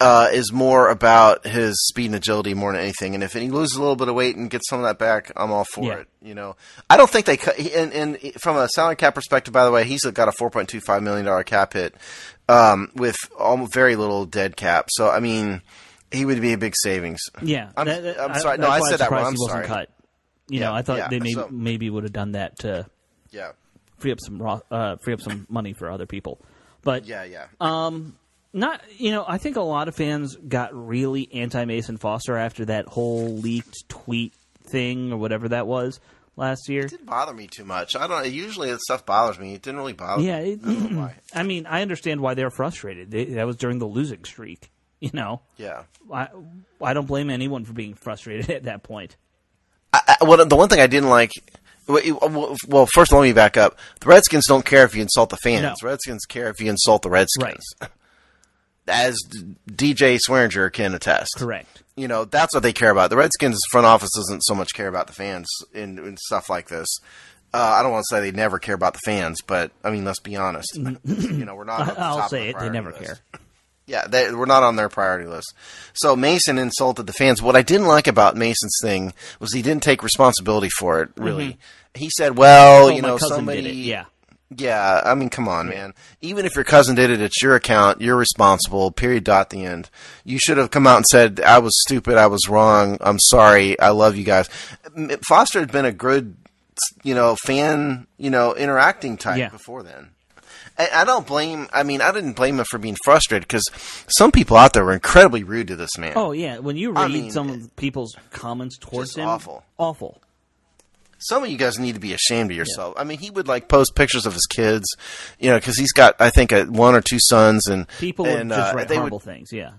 uh, is more about his speed and agility more than anything. And if he loses a little bit of weight and gets some of that back, I'm all for Yeah. it. You know, I don't think they cut. And, and from a salary cap perspective, by the way, he's got a 4.25 million dollar cap hit um, with almost very little dead cap. So I mean, he would be a big savings. Yeah, I'm- that- that- I'm I- sorry. No, I said that wrong. I'm sorry. cut. You Yeah, know, I thought yeah, they maybe so- maybe would have done that to Yeah, free up some ro- uh, free up some money for other people. But yeah, yeah. Um, not you know, I think a lot of fans got really anti Mason Foster after that whole leaked tweet thing or whatever that was last year. it didn't bother me too much. I don't. Usually, that stuff bothers me. It didn't really bother Yeah, me. it, I don't know why. I mean, I understand why they're frustrated. They, that was during the losing streak. You know, Yeah. I I don't blame anyone for being frustrated at that point. I, I, well, the one thing I didn't like. Well, first let me back up. The Redskins don't care if you insult the fans. No. Redskins care if you insult the Redskins. As DJ Swearinger can attest. Correct. You know, that's what they care about. The Redskins front office doesn't so much care about the fans in, in stuff like this. Uh, I don't want to say they never care about the fans, but I mean, let's be honest. you know, we're not. I'll say it. They never care. Yeah, they, we're not on their priority list. So Mason insulted the fans. What I didn't like about Mason's thing was he didn't take responsibility for it. Mm-hmm. Really, he said, "Well, Oh, you know, somebody." did it. Yeah. Yeah, I mean, come on, man. Even if your cousin did it, it's your account. You're responsible. Period. Dot. The end. You should have come out and said, "I was stupid. I was wrong. I'm sorry. I love you guys." Foster had been a good, you know, fan, you know, interacting type Yeah. before then. I, I don't blame. I mean, I didn't blame him for being frustrated because some people out there were incredibly rude to this man. Oh yeah, when you read I mean, some of people's comments towards him, awful. awful. Some of you guys need to be ashamed of yourself. I mean, he would like post pictures of his kids, you know, because he's got, I think, a, one or two sons, and People and, would just uh, write horrible would- things. Yeah.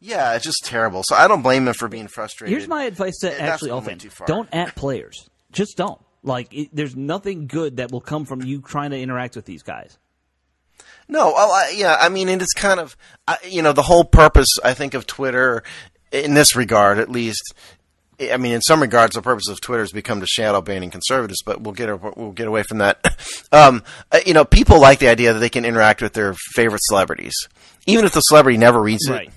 Yeah, it's just terrible. So I don't blame him for being frustrated. Here's my advice to And actually all when we went fans: don't at players. Just don't. Like, it, there's nothing good that will come from you trying to interact with these guys. No, well, I, yeah, I mean, and it's kind of, I, you know, the whole purpose, I think, of Twitter, in this regard, at least. I mean, in some regards, the purpose of Twitter has become to shadow banning conservatives, but we'll get we'll get away from that. Um, uh, you know, people like the idea that they can interact with their favorite celebrities, even if the celebrity never reads it. Right.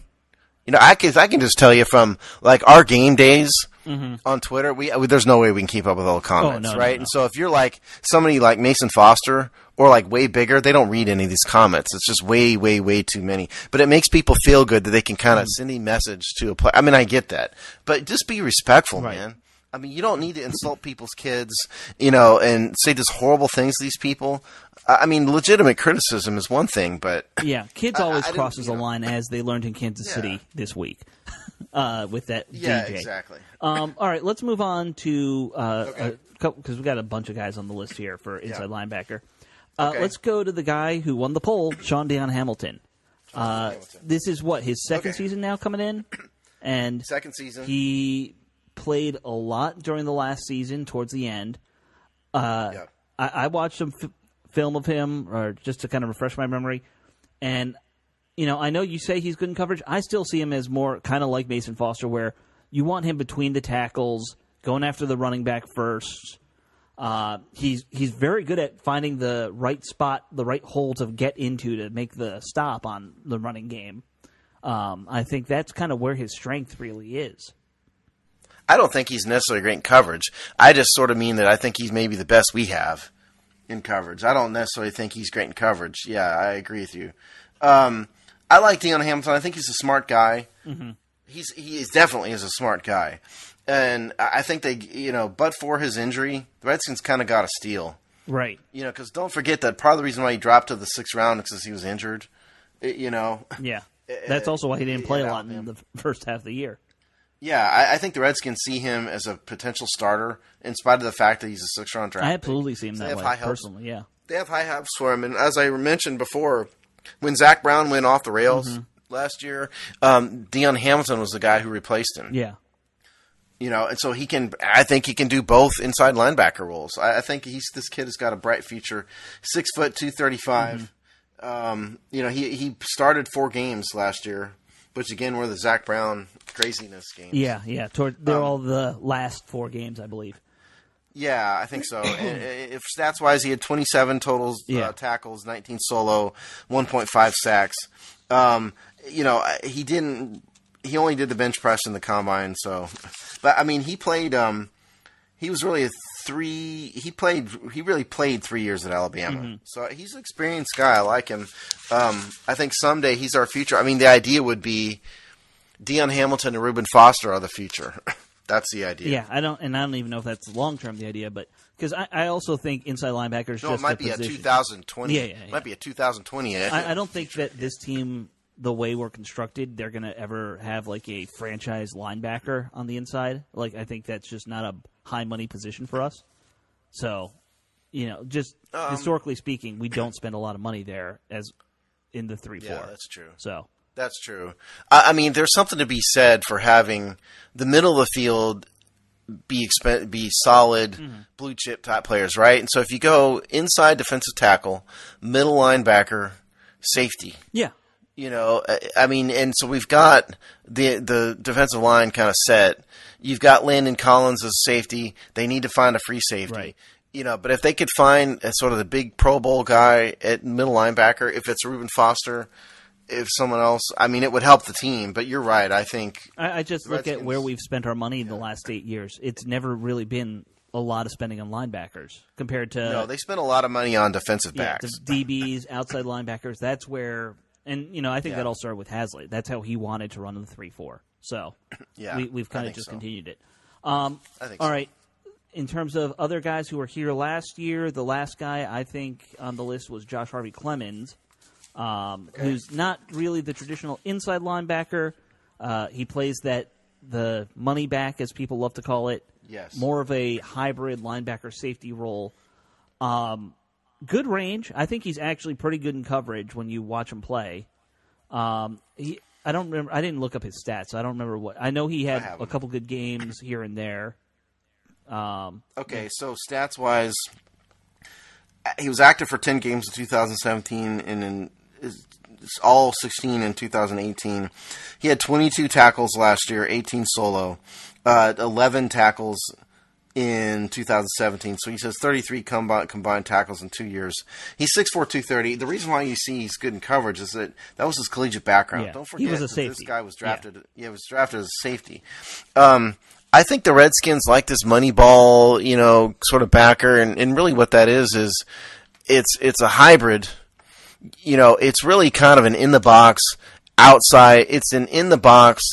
You know, I can I can just tell you from like our game days Mm-hmm. on Twitter, we there's no way we can keep up with all the comments, Oh, no, no, right? no. And so if you're like somebody like Mason Foster or like way bigger, they don't read any of these comments. It's just way, way, way too many. But it makes people feel good that they can kind of Mm. send a message to a player. I mean, I get that, but just be respectful, Right. man. I mean, you don't need to insult people's kids, you know, and say these horrible things to these people. I I mean, legitimate criticism is one thing, but Yeah, kids always I didn't- crosses a know. line as they learned in Kansas Yeah. City this week uh, with that yeah, DJ. exactly. Um, all right, let's move on to uh, Okay. a couple because we got a bunch of guys on the list here for inside linebacker. Uh, Okay. Let's go to the guy who won the poll, Shaun Dion Hamilton. Uh, Hamilton. this is what his second Okay. season now coming in, and Second season. he played a lot during the last season towards the end. Uh, Yeah. I, I watched him f- film of him, or just to kind of refresh my memory, and you know, I know you say he's good in coverage. I still see him as more kind of like Mason Foster, where you want him between the tackles, going after the running back first. Uh, he's he's very good at finding the right spot, the right hole to get into to make the stop on the running game. Um, I think that's kind of where his strength really is. I don't think he's necessarily great in coverage. I just sort of mean that I think he's maybe the best we have in coverage. I don't necessarily think he's great in coverage. Yeah, I agree with you. Um, I like Dion Hamilton. I think he's a smart guy. He's he is definitely is a smart guy, and I think they you know, but for his injury, the Redskins kind of got a steal. Right. You know, because don't forget that part of the reason why he dropped to the sixth round is because he was injured. You know, Yeah. That's also why he didn't play a lot in the first half of the year. Yeah, I, I think the Redskins see him as a potential starter in spite of the fact that he's a sixth round draft. I pick. absolutely see him They that have way high hopes. personally. Yeah. they have high hopes for him. And as I mentioned before, when Zach Brown went off the rails Mm-hmm. last year, um, Dion Hamilton was the guy who replaced him. Yeah. You know, and so he can. I think he can do both inside linebacker roles. I, I think he's this kid has got a bright future. Six foot two thirty five. Um, you know, he he started four games last year, which again were the Zach Brown craziness games. Yeah. Yeah. Toward they're Um, all the last four games, I believe. Yeah, I think so. If stats wise, he had 27 totals Yeah. uh, tackles, 19 solo, 1.5 sacks. Um, you know, he didn't. He only did the bench press in the combine. So, but I mean, he played. Um, he was really a three. He played. He really played three years at Alabama. Mm-hmm. So he's an experienced guy. I like him. Um, I think someday he's our future. I mean, the idea would be Dion Hamilton and Reuben Foster are the future. That's the idea. Yeah, I don't, and I don't even know if that's long term the idea, but because I, I also think inside linebackers No, just it might a be a 2020. Yeah, yeah, yeah. Might be a 2020. I, I don't think that this team, the way we're constructed, they're going to ever have like a franchise linebacker on the inside. Like I think that's just not a high money position for us. So, you know, just Um, historically speaking, we don't spend a lot of money there as in the three Yeah, four. that's true. So That's true. I, I mean, there's something to be said for having the middle of the field be expen- be solid blue chip type players, right? And so if you go inside defensive tackle, middle linebacker, safety, yeah, you know, I- mean, and so we've got the the defensive line kind of set. You've got Landon Collins as safety. They need to find a free safety. Right. You know, but if they could find a, sort of the big Pro Bowl guy at middle linebacker, if it's Reuben Foster, if someone else, I mean, it would help the team. But you're right. I think I, I just look at where we've spent our money in the last eight years. It's never really been a lot of spending on linebackers compared to no, they spent a lot of money on defensive yeah, backs. the DBs, outside linebackers. That's where, and you know, I think Yeah. that all started with Haslett. That's how he wanted to run the three four. So Yeah, we, we've kind of just so. continued it. Um, I think all so. right. In terms of other guys who were here last year, the last guy I think on the list was Josh Harvey Clemens, um, who's not really the traditional inside linebacker. Uh, he plays that the money back, as people love to call it. Yes. More of a hybrid linebacker safety role. Um, good range. I think he's actually pretty good in coverage when you watch him play. Um, he, I don't remember. I didn't look up his stats. So I don't remember what. I know he had a couple good games here and there. Um, Okay, so stats wise, he was active for 10 games in 2017 and in all 16 in 2018. He had 22 tackles last year, 18 solo, uh, 11 tackles in 2017. So he says 33 combined, combined tackles in two years. He's 6'4", 230. The reason why you see he's good in coverage is that that was his collegiate background. Yeah, Don't he forget was a that this guy was Yeah. drafted. Yeah, was drafted as a safety. Um, I think the Redskins like this money ball, you know, sort of backer, and, and really what that is is it's it's a hybrid. You know, it's really kind of an in the box outside. It's an in the box,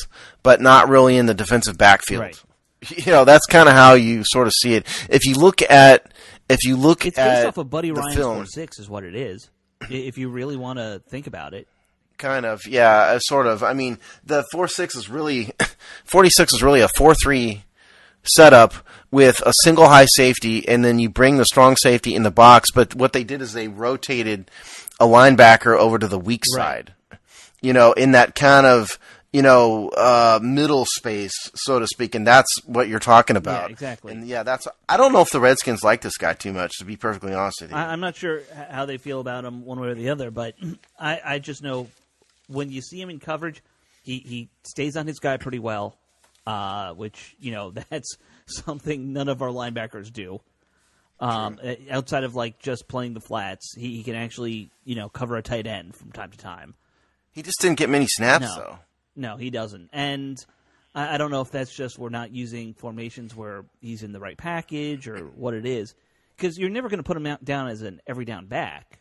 but not really in the defensive backfield. Right. You know, that's kind of how you sort of see it. If you look at if you look it's at based off of Buddy Ryan's film, four six, is what it is. If you really want to think about it, Kind of, yeah, uh, sort of. I mean, the four six is really forty six is really a four three setup with a single high safety, and then you bring the strong safety in the box. But what they did is they rotated a linebacker over to the weak Right. side. You know, in that kind of you know uh, middle space, so to speak, and that's what you're talking about. Yeah, exactly. And yeah, that's. I don't know if the Redskins like this guy too much, to be perfectly honest with you. I, I'm not sure how they feel about him one way or the other, but I, I just know when you see him in coverage, he, he stays on his guy pretty well, uh, which, you know, that's something none of our linebackers do. Um, outside of like just playing the flats, he, he can actually, you know, cover a tight end from time to time. he just didn't get many snaps No. though. No, he doesn't. And I, I don't know if that's just we're not using formations where he's in the right package or what it is. Because you're never going to put him out, down as an every down back.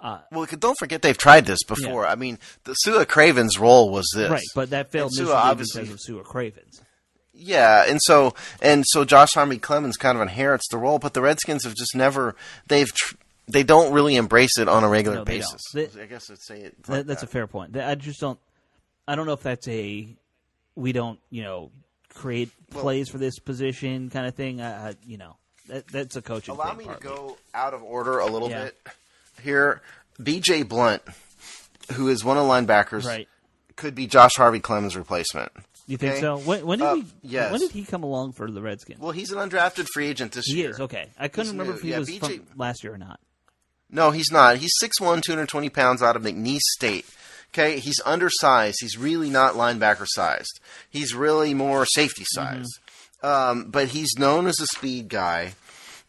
Uh, well, don't forget they've tried this before. I mean, the Sua Cravens' role was this, Right, but that failed Sua obviously- because of Sua Cravens. yeah, and so and so Josh Harvey Clemens kind of inherits the role, but the Redskins have just never they've tr- they don't really embrace it on a regular No, basis. They- I guess I'd say it. That, that's that. a fair point. I just don't. I don't know if that's a we don't you know create plays for this position kind of thing. I, I you know that that's a coaching. Allow me to go out of order a little Yeah. bit here. B.J. Blunt, who is one of the linebackers, Right. could be Josh Harvey Clemens' replacement. You think Okay. so? When, when did Uh, he? yes. When did he come along for the Redskins? Well, he's an undrafted free agent this he year. is okay. I couldn't He's remember new. if he Yeah, was BJ last year or not. No, he's not. He's 6'1", 220 pounds out of McNeese State. Okay, he's undersized. He's really not linebacker sized. He's really more safety sized. Um, but he's known as a speed guy.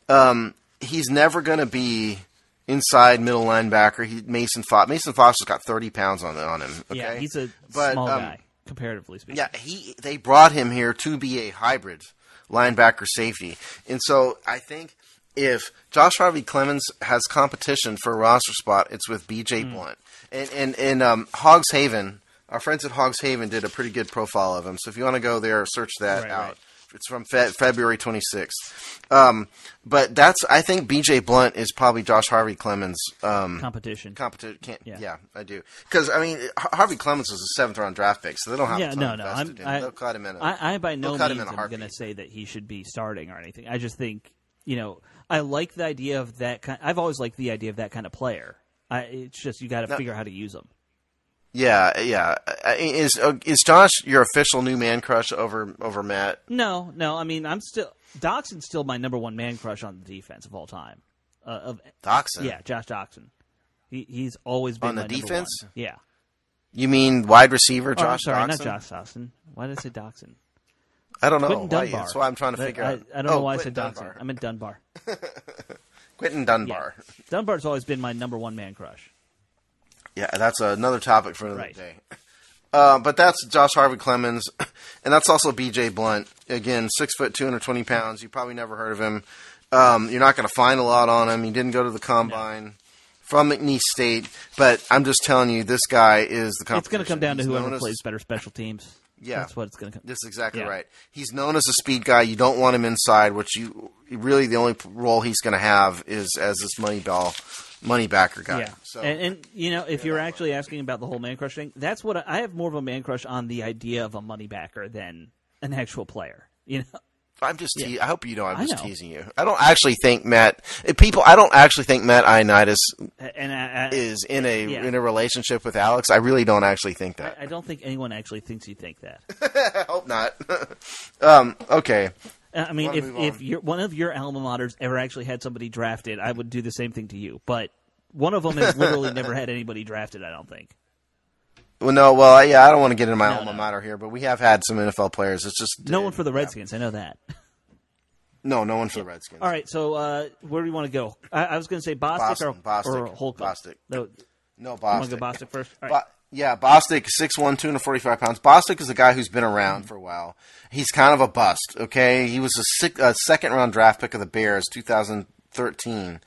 Um, he's never going to be inside middle linebacker. He Mason Fox. Mason Foster's got 30 pounds on on him. Okay? Yeah, he's a But, small um, guy comparatively speaking. Yeah, he they brought him here to be a hybrid linebacker safety, and so I think if Josh Harvey Clemens has competition for a roster spot, it's with B.J. Hmm. Blunt and and and um, Hogs Haven. Our friends at Hogs Haven did a pretty good profile of him. So if you want to go there, search that Right, out. right. It's from Fe- February 26th. Um, but that's I think B.J. Blunt is probably Josh Harvey Clemens' um, competition. competition. Can't, yeah. Yeah. I do because I mean Harvey Clemens was a seventh round draft pick, so they don't have yeah, no, no. I'm. I, They'll cut him in. A, I, I by no means am going to say that he should be starting or anything. I just think you know I like the idea of that kind. I've always liked the idea of that kind of player. I, it's just you got to No. figure out how to use them. Yeah, yeah. Uh, Is uh, is Josh your official new man crush over over Matt? No, no. I mean, I'm still Doctson's still my number one man crush on the defense of all time. Uh, of Doctson. yeah, Josh Doctson. He, he's always been On the defense? Yeah. You mean wide receiver Oh, Josh? I'm sorry, not Josh Doctson. Why did I say Doctson? I don't know. Quinton Why, Dunbar. that's why I'm trying to figure I, out. I don't know Oh, why I said. Dunbar. I meant Dunbar. Quinton Dunbar. Dunbar's always been my number one man crush. Yeah, that's another topic for another Right. day. Uh, but that's Josh Harvey Clemens, and that's also B.J. Blunt. Again, six foot, two hundred twenty pounds. You probably never heard of him. Um, you're not going to find a lot on him. He didn't go to the combine from McNeese State, but I'm just telling you, this guy is the. It's going to come down to whoever plays better special teams. Yeah. that's what it's going to come. That's exactly Yeah. right. He's known as a speed guy. You don't want him inside, which you really the only role he's going to have is as this money ball, money backer guy. Yeah, So and, and you know, if you're actually asking about the whole man crush thing, that's what I, I have more of a man crush on the idea of a money backer than an actual player. You know, I'm just. Te- I hope you know. I'm I just know. teasing you. I don't actually think Matt. People. I don't actually think Matt Ioannidis and I, I, is in a Yeah. in a relationship with Alex. I really don't actually think that. I don't think anyone actually thinks you think that. I hope not. um. Okay. Uh, I mean, if if your one of your alma maters ever actually had somebody drafted, I would do the same thing to you. But one of them has literally never had anybody drafted. I don't think. Well, no. Well, yeah. I don't want to get into my No, alma no. matter here, but we have had some NFL players. It's just No one for the yeah. Redskins. I know that. No, no one for the Redskins. All right, so uh, where do you want to go? I, I was going to say Bostic or, Bostic, or Holcomb. Bostic. No, No, you Bostic. want to go Bostic first? All right. Bo- yeah, Bostic, 6'1", 245 pounds. Bostic is a guy who's been around for a while. He's kind of a bust, okay? He was a, six, a second-round draft pick of the Bears, 2013.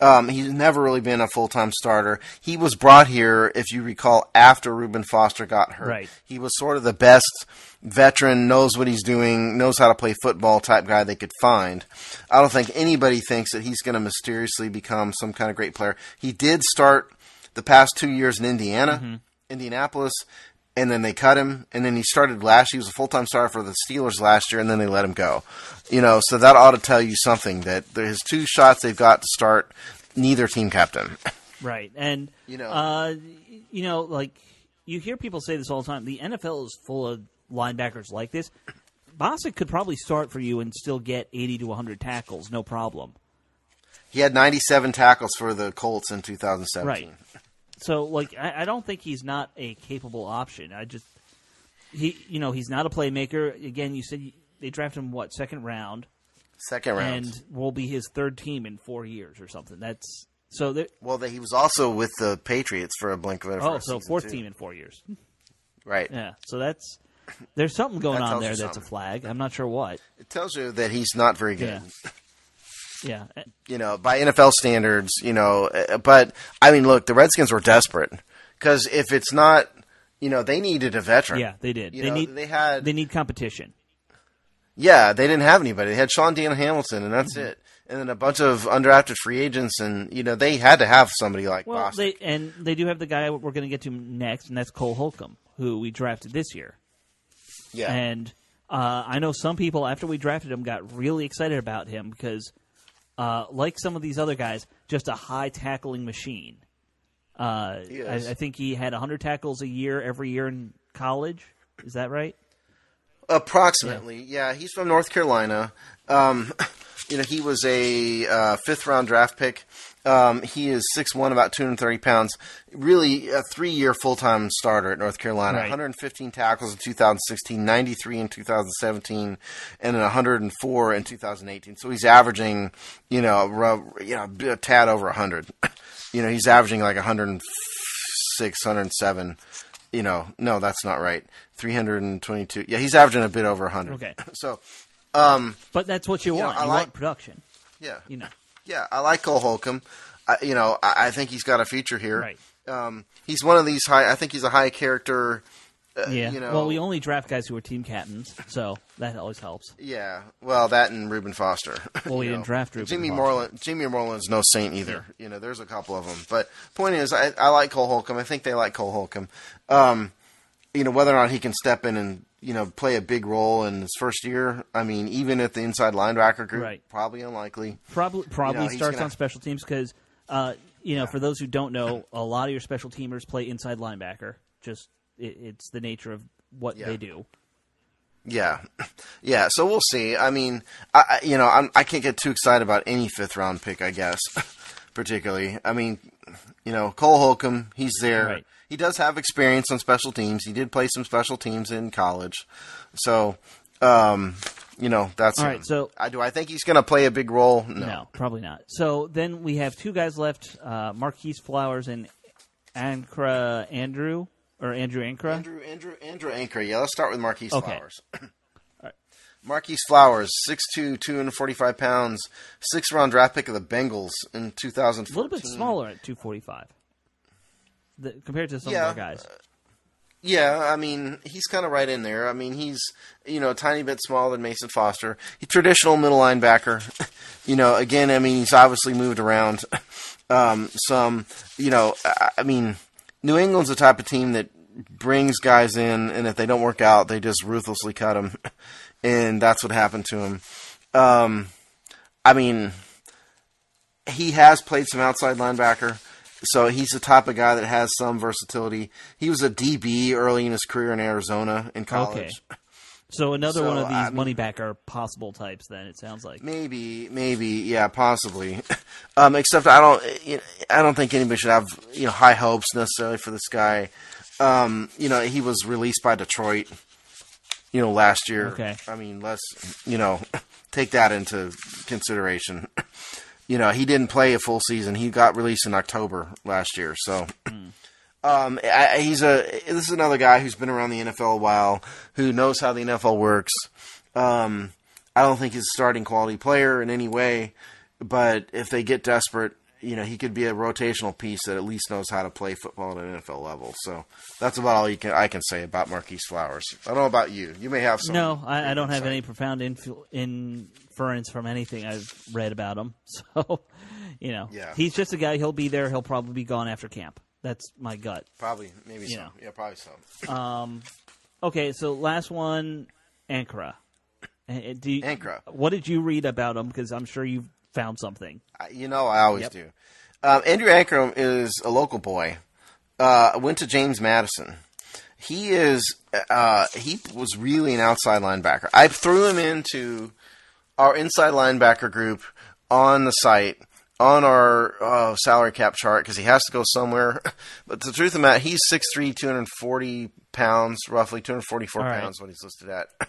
Um, he's never really been a full-time starter. He was brought here, if you recall, after Reuben Foster got hurt. Right. He was sort of the best veteran, knows what he's doing, knows how to play football type guy they could find. I don't think anybody thinks that he's going to mysteriously become some kind of great player. He did start the past two years in Indiana, Indianapolis, and then they cut him, and then he started last. He was a full time starter for the Steelers last year, and then they let him go. You know, so that ought to tell you something that there's two shots they've got to start. Neither team captain. Right, and You know. uh, you know, like you hear people say this all the time. The NFL is full of linebackers like this. Bostic could probably start for you and still get eighty to one hundred tackles, no problem. He had 97 tackles for the Colts in 2017. Right. So, like, I, I don't think he's not a capable option. I just he, you know, he's not a playmaker. Again, you said they drafted him what second round, Second round. and will be his third team in four years or something. That's so. there- well, they, he was also with the Patriots for a blink of an eye. Oh, so fourth too. team in four years. Right. Yeah. So that's there's something going That on there that's a flag. I'm not sure what. It tells you that he's not very good. Yeah. Yeah. Eh, you know, by NFL standards, you know. uh, But I mean, look, the Redskins were desperate because if it's not, you know, they needed a veteran. Yeah, they did. You they know, need they had they need competition. yeah, they didn't have anybody. They had Shaun Dion Hamilton, and that's Mm-hmm. it. And then a bunch of undrafted free agents, and you know, they had to have somebody like Well, they and they do have the guy we're going to get to next, and that's Cole Holcomb, who we drafted this year. yeah, And uh, I know some people after we drafted him got really excited about him because, uh, like some of these other guys, just a high tackling machine. Uh, I. I think he had 100 tackles a year every year in college. Is that right? Approximately, yeah. He's from North Carolina. Um, you know, he was a uh, fifth round draft pick. Um, he is 6'1", about 230 pounds. Really a three-year full-time starter at North Carolina. Right. 115 tackles in 2016, 93 in 2017, and then 104 in 2018. So he's averaging, you know, you know, a tad over 100. You know, he's averaging like 106, 107. You know, no, that's not right. 322. Yeah, he's averaging a bit over 100. Okay. So, um, But that's what you You know, want. I you like- want production. yeah. You know. Yeah, I like Cole Holcomb. I, you know, I, I think he's got a future here. Right. Um, he's one of these high. I think he's a high character. Uh, Yeah. You know, well, we only draft guys who are team captains, so that always helps. Yeah. Well, that and Reuben Foster. Well, we didn't know. draft Reuben Jimmy Foster. Moreland. Jimmy Moreland's no saint either. You know, there's a couple of them. But point is, I, I like Cole Holcomb. I think they like Cole Holcomb. Um, you know, whether or not he can step in and you know play a big role in his first year. I mean, even at the inside linebacker group, Right. probably unlikely. Probably probably You know, starts gonna- on special teams because, uh, you know, for those who don't know, a lot of your special teamers play inside linebacker. Just it, it's the nature of what Yeah. they do. Yeah, yeah. So we'll see. I mean, I, I you know I'm, I can't get too excited about any fifth round pick. I guess, particularly. I mean, you know, Cole Holcomb, he's there. Right. He does have experience on special teams. He did play some special teams in college, so um, you know that's All him. right, so- I do. I think he's going to play a big role. No. No, probably not. So then we have two guys left: uh, Marquis Flowers and Ankrah Andrew or Andrew Ankrah. Andrew Andrew Andrew Anchor. Yeah, let's start with Marquis Okay. Flowers. Marquis Flowers, 6'2", 245 pounds, six round draft pick of the Bengals in 2014. A little bit smaller at 245 the, compared to some Yeah. of our guys. Yeah, I mean, he's kind of right in there. I mean, he's, you know, a tiny bit smaller than Mason Foster. He's traditional middle linebacker. you know, again, I mean, he's obviously moved around um, some. You know, I, I mean, New England's the type of team that brings guys in, and if they don't work out, they just ruthlessly cut them. and that's what happened to him. Um, I mean, he has played some outside linebacker. So he's the type of guy that has some versatility. He was a DB early in his career in Arizona in college. Okay. So another So, one of these I mean- money backer possible types. Then it sounds like. Maybe, maybe, yeah, possibly. um, except I don't, you know, I don't think anybody should have you know high hopes necessarily for this guy. Um, you know, he was released by Detroit, you know, last year. Okay. I mean, let's you know take that into consideration. you know, he didn't play a full season. He got released in October last year, so. Um, I, I- he's a. This is another guy who's been around the NFL a while, who knows how the NFL works. Um, I don't think he's a starting quality player in any way, but if they get desperate, you know, he could be a rotational piece that at least knows how to play football at an NFL level. So that's about all you can I can say about Marquis Flowers. I don't know about you. You may have some. No, I, I don't have any profound influ- inference from anything I've read about him. So, you know, Yeah. he's just a guy. He'll be there. He'll probably be gone after camp. That's my gut. Probably, maybe You so. know. Yeah, probably so. Um, okay, so last one, Ankara. Uh, Do you, Ankara. What did you read about him? Because I'm sure you found something. You know, I always Yep. do. Um, Andrew Ankrum is a local boy. Uh, went to James Madison. He is. Uh, he was really an outside linebacker. I threw him into our inside linebacker group on the site on our uh, salary cap chart because he has to go somewhere. But the truth of the matter, he's 6'3", 240 pounds, roughly 244 All right. pounds, what he's listed at.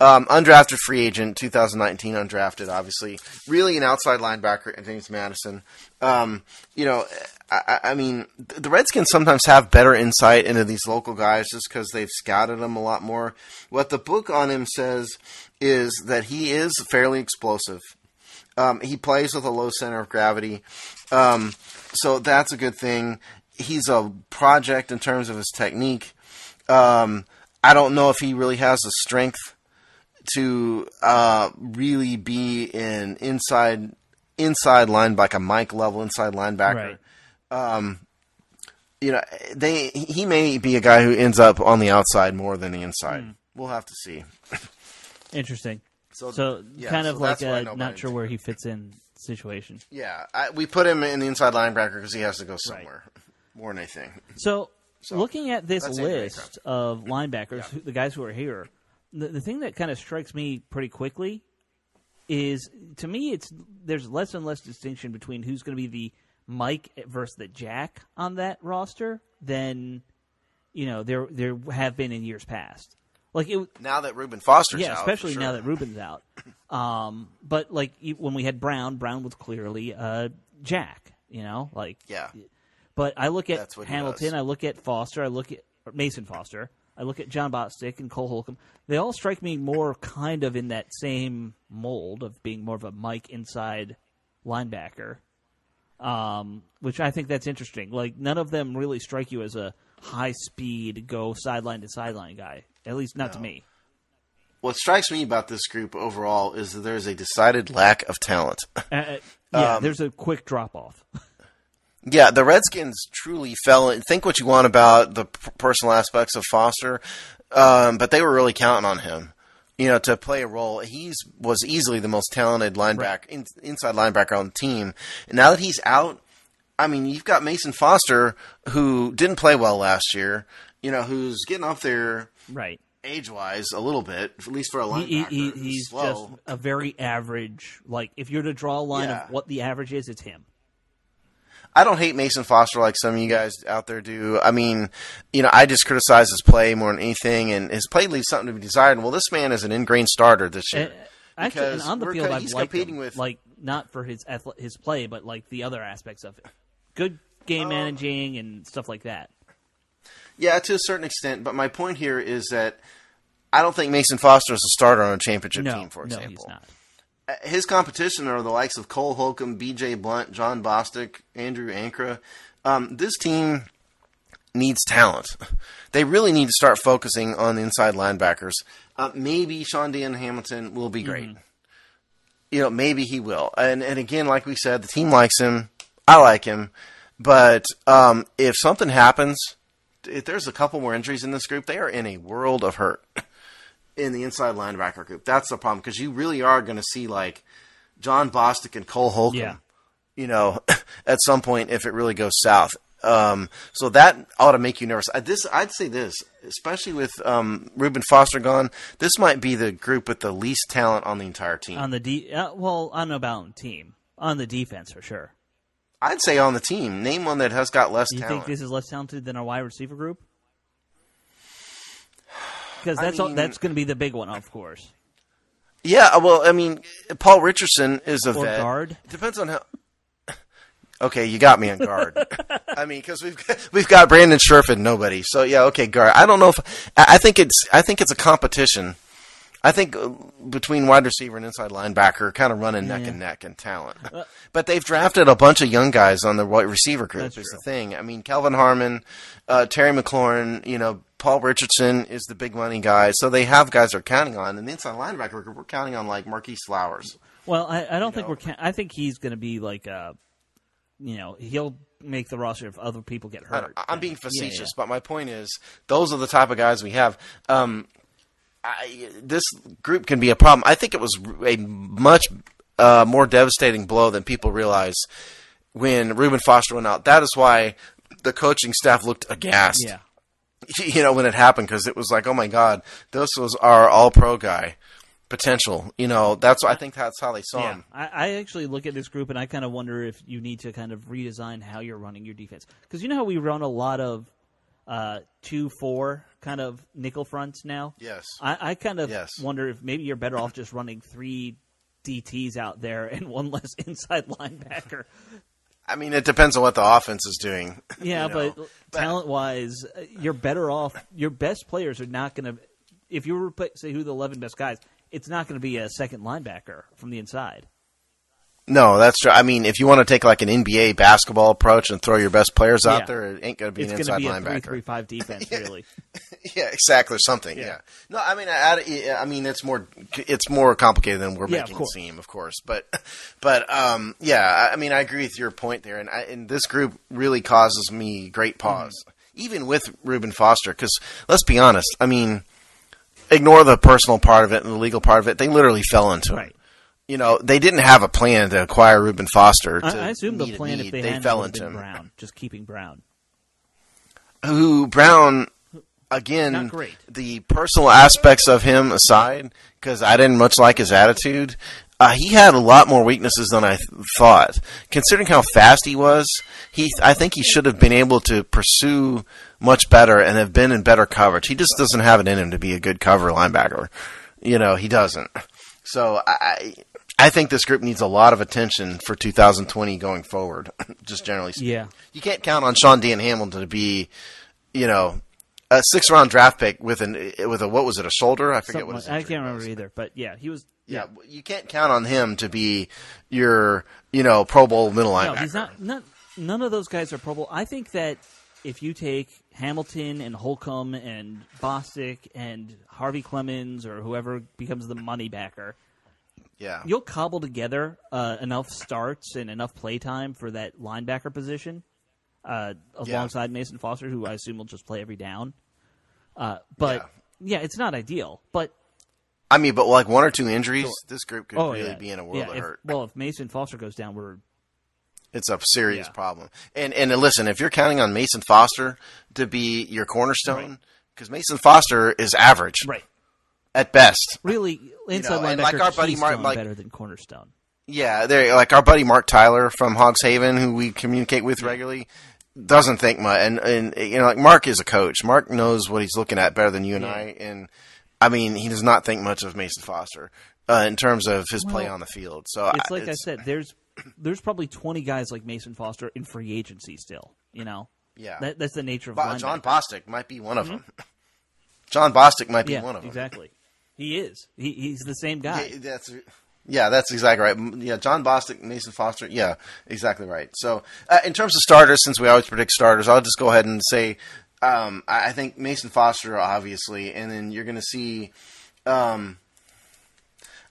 Um, undrafted free agent, 2019 undrafted, obviously. Really an outside linebacker at James Madison. Um, you know, I, I I mean, the Redskins sometimes have better insight into these local guys just because they've scouted them a lot more. What the book on him says is that he is fairly explosive. Um, he plays with a low center of gravity, um, so that's a good thing. He's a project in terms of his technique. Um, I don't know if he really has the strength to uh, really be an inside inside line like a Mike level inside linebacker. Right. You know, they he may be a guy who ends up on the outside more than the inside. We'll have to see. Interesting. So, So yeah, kind of so like that's what I a not sure where he fits in situation. Yeah, I, we put him in the inside linebacker because he has to go somewhere more than anything. So, looking at this list of linebackers, who, the guys who are here, the, the thing that kind of strikes me pretty quickly is, to me, it's there's less and less distinction between who's going to be the Mike versus the Jack on that roster than you know there there have been in years past. Like it, Now that Reuben Foster's yeah, out, especially for now that Reuben's out. Um, but like when we had Brown, Brown was clearly uh, Jack, You know, like Yeah. But I look at Hamilton. I look at Foster, I look at Mason Foster, I look at Jon Bostic and Cole Holcomb. They all strike me more kind of in that same mold of being more of a Mike inside linebacker. Um, which I think that's interesting. Like none of them really strike you as a high speed go sideline to sideline guy. At least not to me. What strikes me about this group overall is that there is a decided lack of talent. Uh, uh, yeah, Um, there's a quick drop off. Yeah, the Redskins truly fell. In, think what you want about the p- personal aspects of Foster, um, but they were really counting on him, you know, to play a role. He's was easily the most talented linebacker, in, inside linebacker on the team. And now that he's out, I mean, you've got Mason Foster who didn't play well last year. You know, who's getting up there right. age wise a little bit, at least for a linebacker. he, he- he's slow. just a very average. Like if you're to draw a line Yeah. of what the average is, it's him. I don't hate Mason Foster like some of you guys out there do. I mean, you know, I just criticize his play more than anything, and his play leaves something to be desired. Well, this man is an ingrained starter this year. Uh, Actually, and on the field, I've he's liked competing him. with- like not for his his play, but like the other aspects of it. Good game managing and stuff like that. yeah, to a certain extent. But my point here is that I don't think Mason Foster is a starter on a championship No, team, for no, example. he's not. His competition are the likes of Cole Holcomb, B.J. Blunt, Jon Bostic, Andrew Ankrah. Um, this team needs talent. They really need to start focusing on the inside linebackers. Uh, maybe Shaun Dion Hamilton will be great. Mm-hmm. You know, maybe he will. And and again, like we said, the team likes him. I like him. But um, if something happens, if there's a couple more injuries in this group, they are in a world of hurt in the inside linebacker group. That's the problem because you really are going to see like Jon Bostic and Cole Holcomb Yeah. you know, at some point if it really goes south. Um, so that ought to make you nervous. I, this, I'd say this, especially with um, Reuben Foster gone, this might be the group with the least talent on the entire team. On the de- uh, well, I don't know about team. On the defense for sure. I'd say on the team, name one that has got less you talent. think this is less talented than our wide receiver group? Because I that's all, that's going to be the big one, of course. yeah, well, I mean, Paul Richardson is a Or vet. guard. It depends on how. Okay, you got me on guard. I mean, because we've got, we've got Brandon Scherff and nobody. So yeah, okay, guard. I don't know if I think it's I think it's a competition. I think uh, between wide receiver and inside linebacker, kind of running neck Yeah. and neck in talent. But they've drafted a bunch of young guys on the wide receiver group. That's is the thing. I mean, Kelvin Harmon, uh, Terry McLaurin, you know, Paul Richardson is the big money guy. So they have guys they're counting on. And the inside linebacker we're counting on like Marquis Flowers. Well, I, I don't think know? we're. Ca- I think he's going to be like, uh, you know, he'll make the roster if other people get hurt. I, I'm being Yeah, facetious, yeah. but my point is, those are the type of guys we have. Um, I, this group can be a problem. I think it was a much uh, more devastating blow than people realize when Reuben Foster went out. That is why the coaching staff looked aghast. Yeah. You know, when it happened, because it was like, oh my God, this was our all pro guy potential. You know, that's I think that's how they saw Yeah, him. I, I actually look at this group and I kind of wonder if you need to kind of redesign how you're running your defense because you know how we run a lot of uh, two four kind of nickel fronts now. Yes. I, I kind of Yes. wonder if maybe you're better off just running three DTs out there and one less inside linebacker. I mean, it depends on what the offense is doing. Yeah, you know. but talent wise, you're better off. Your best players are not going to. If you were to say who the eleven best guys, it's not going to be a second linebacker from the inside. No, that's true. I mean, if you want to take like an NBA basketball approach and throw your best players out Yeah. there, it ain't going to be It's an going to inside be a linebacker. three-three-five defense, really. yeah, exactly, something. Yeah. Yeah. No, I mean, I, I mean, it's more, it's more complicated than we're Yeah, making it seem, of course. But, but, um, yeah, I, I mean, I agree with your point there, and, I, and this group really causes me great pause, Mm-hmm. even with Reuben Foster, because let's be honest. I mean, ignore the personal part of it and the legal part of it. They literally fell into it. You know, they didn't have a plan to acquire Reuben Foster. To I, I assume the plan, if they, they fell into him. Brown, just keeping Brown. who Brown again the personal aspects of him aside because I didn't much like his attitude uh, he had a lot more weaknesses than I th- thought considering how fast he was he I think he should have been able to pursue much better and have been in better coverage he just doesn't have it in him to be a good cover linebacker you know he doesn't so I I think this group needs a lot of attention for 2020 going forward. just generally speaking, Yeah. you can't count on Shaun Dion Hamilton to be, you know, a six round draft pick with an with a what was it a shoulder? I forget Something what his like- I can't remember was. either, but yeah, he was. Yeah, you can't count on him to be your you know Pro Bowl middle No, linebacker. he's not, not. None of those guys are Pro Bowl. I think that if you take Hamilton and Holcomb and Bostic and Harvey Clemens or whoever becomes the money backer, Yeah, you'll cobble together uh, enough starts and enough play time for that linebacker position, uh, Yeah. alongside Mason Foster, who I assume will just play every down. Uh, but yeah. it's not ideal. But I mean, but like one or two injuries, this group could oh really yeah, be in a world yeah, of if- hurt. Well, if Mason Foster goes down, we're It's a serious Yeah. problem. And and listen, if you're counting on Mason Foster to be your cornerstone, because Mason Foster is average right. At best. Really, inside and linebacker like our buddy Mark- like- better than cornerstone. Yeah, they're like our buddy Mark Tyler from Hogs Haven, who we communicate with regularly, doesn't think much. And and you know, like Mark is a coach. Mark knows what he's looking at better than you and Yeah. I. And I mean, he does not think much of Mason Foster uh, in terms of his play on the field. So It's like I said, there's there's probably 20 guys like Mason Foster in free agency still. You know, Yeah. that, that's the nature of Bo- linebacker. Jon Bostic might be one of them. Jon Bostic might be yeah, one of them. exactly. He is. He, he's the same guy. Yeah, that's yeah, that's exactly right. Yeah, Jon Bostic, Mason Foster. Yeah, exactly right. So, uh, in terms of starters, since we always predict starters, I'll just go ahead and say um, I think Mason Foster, obviously, and then you're going to see. Um,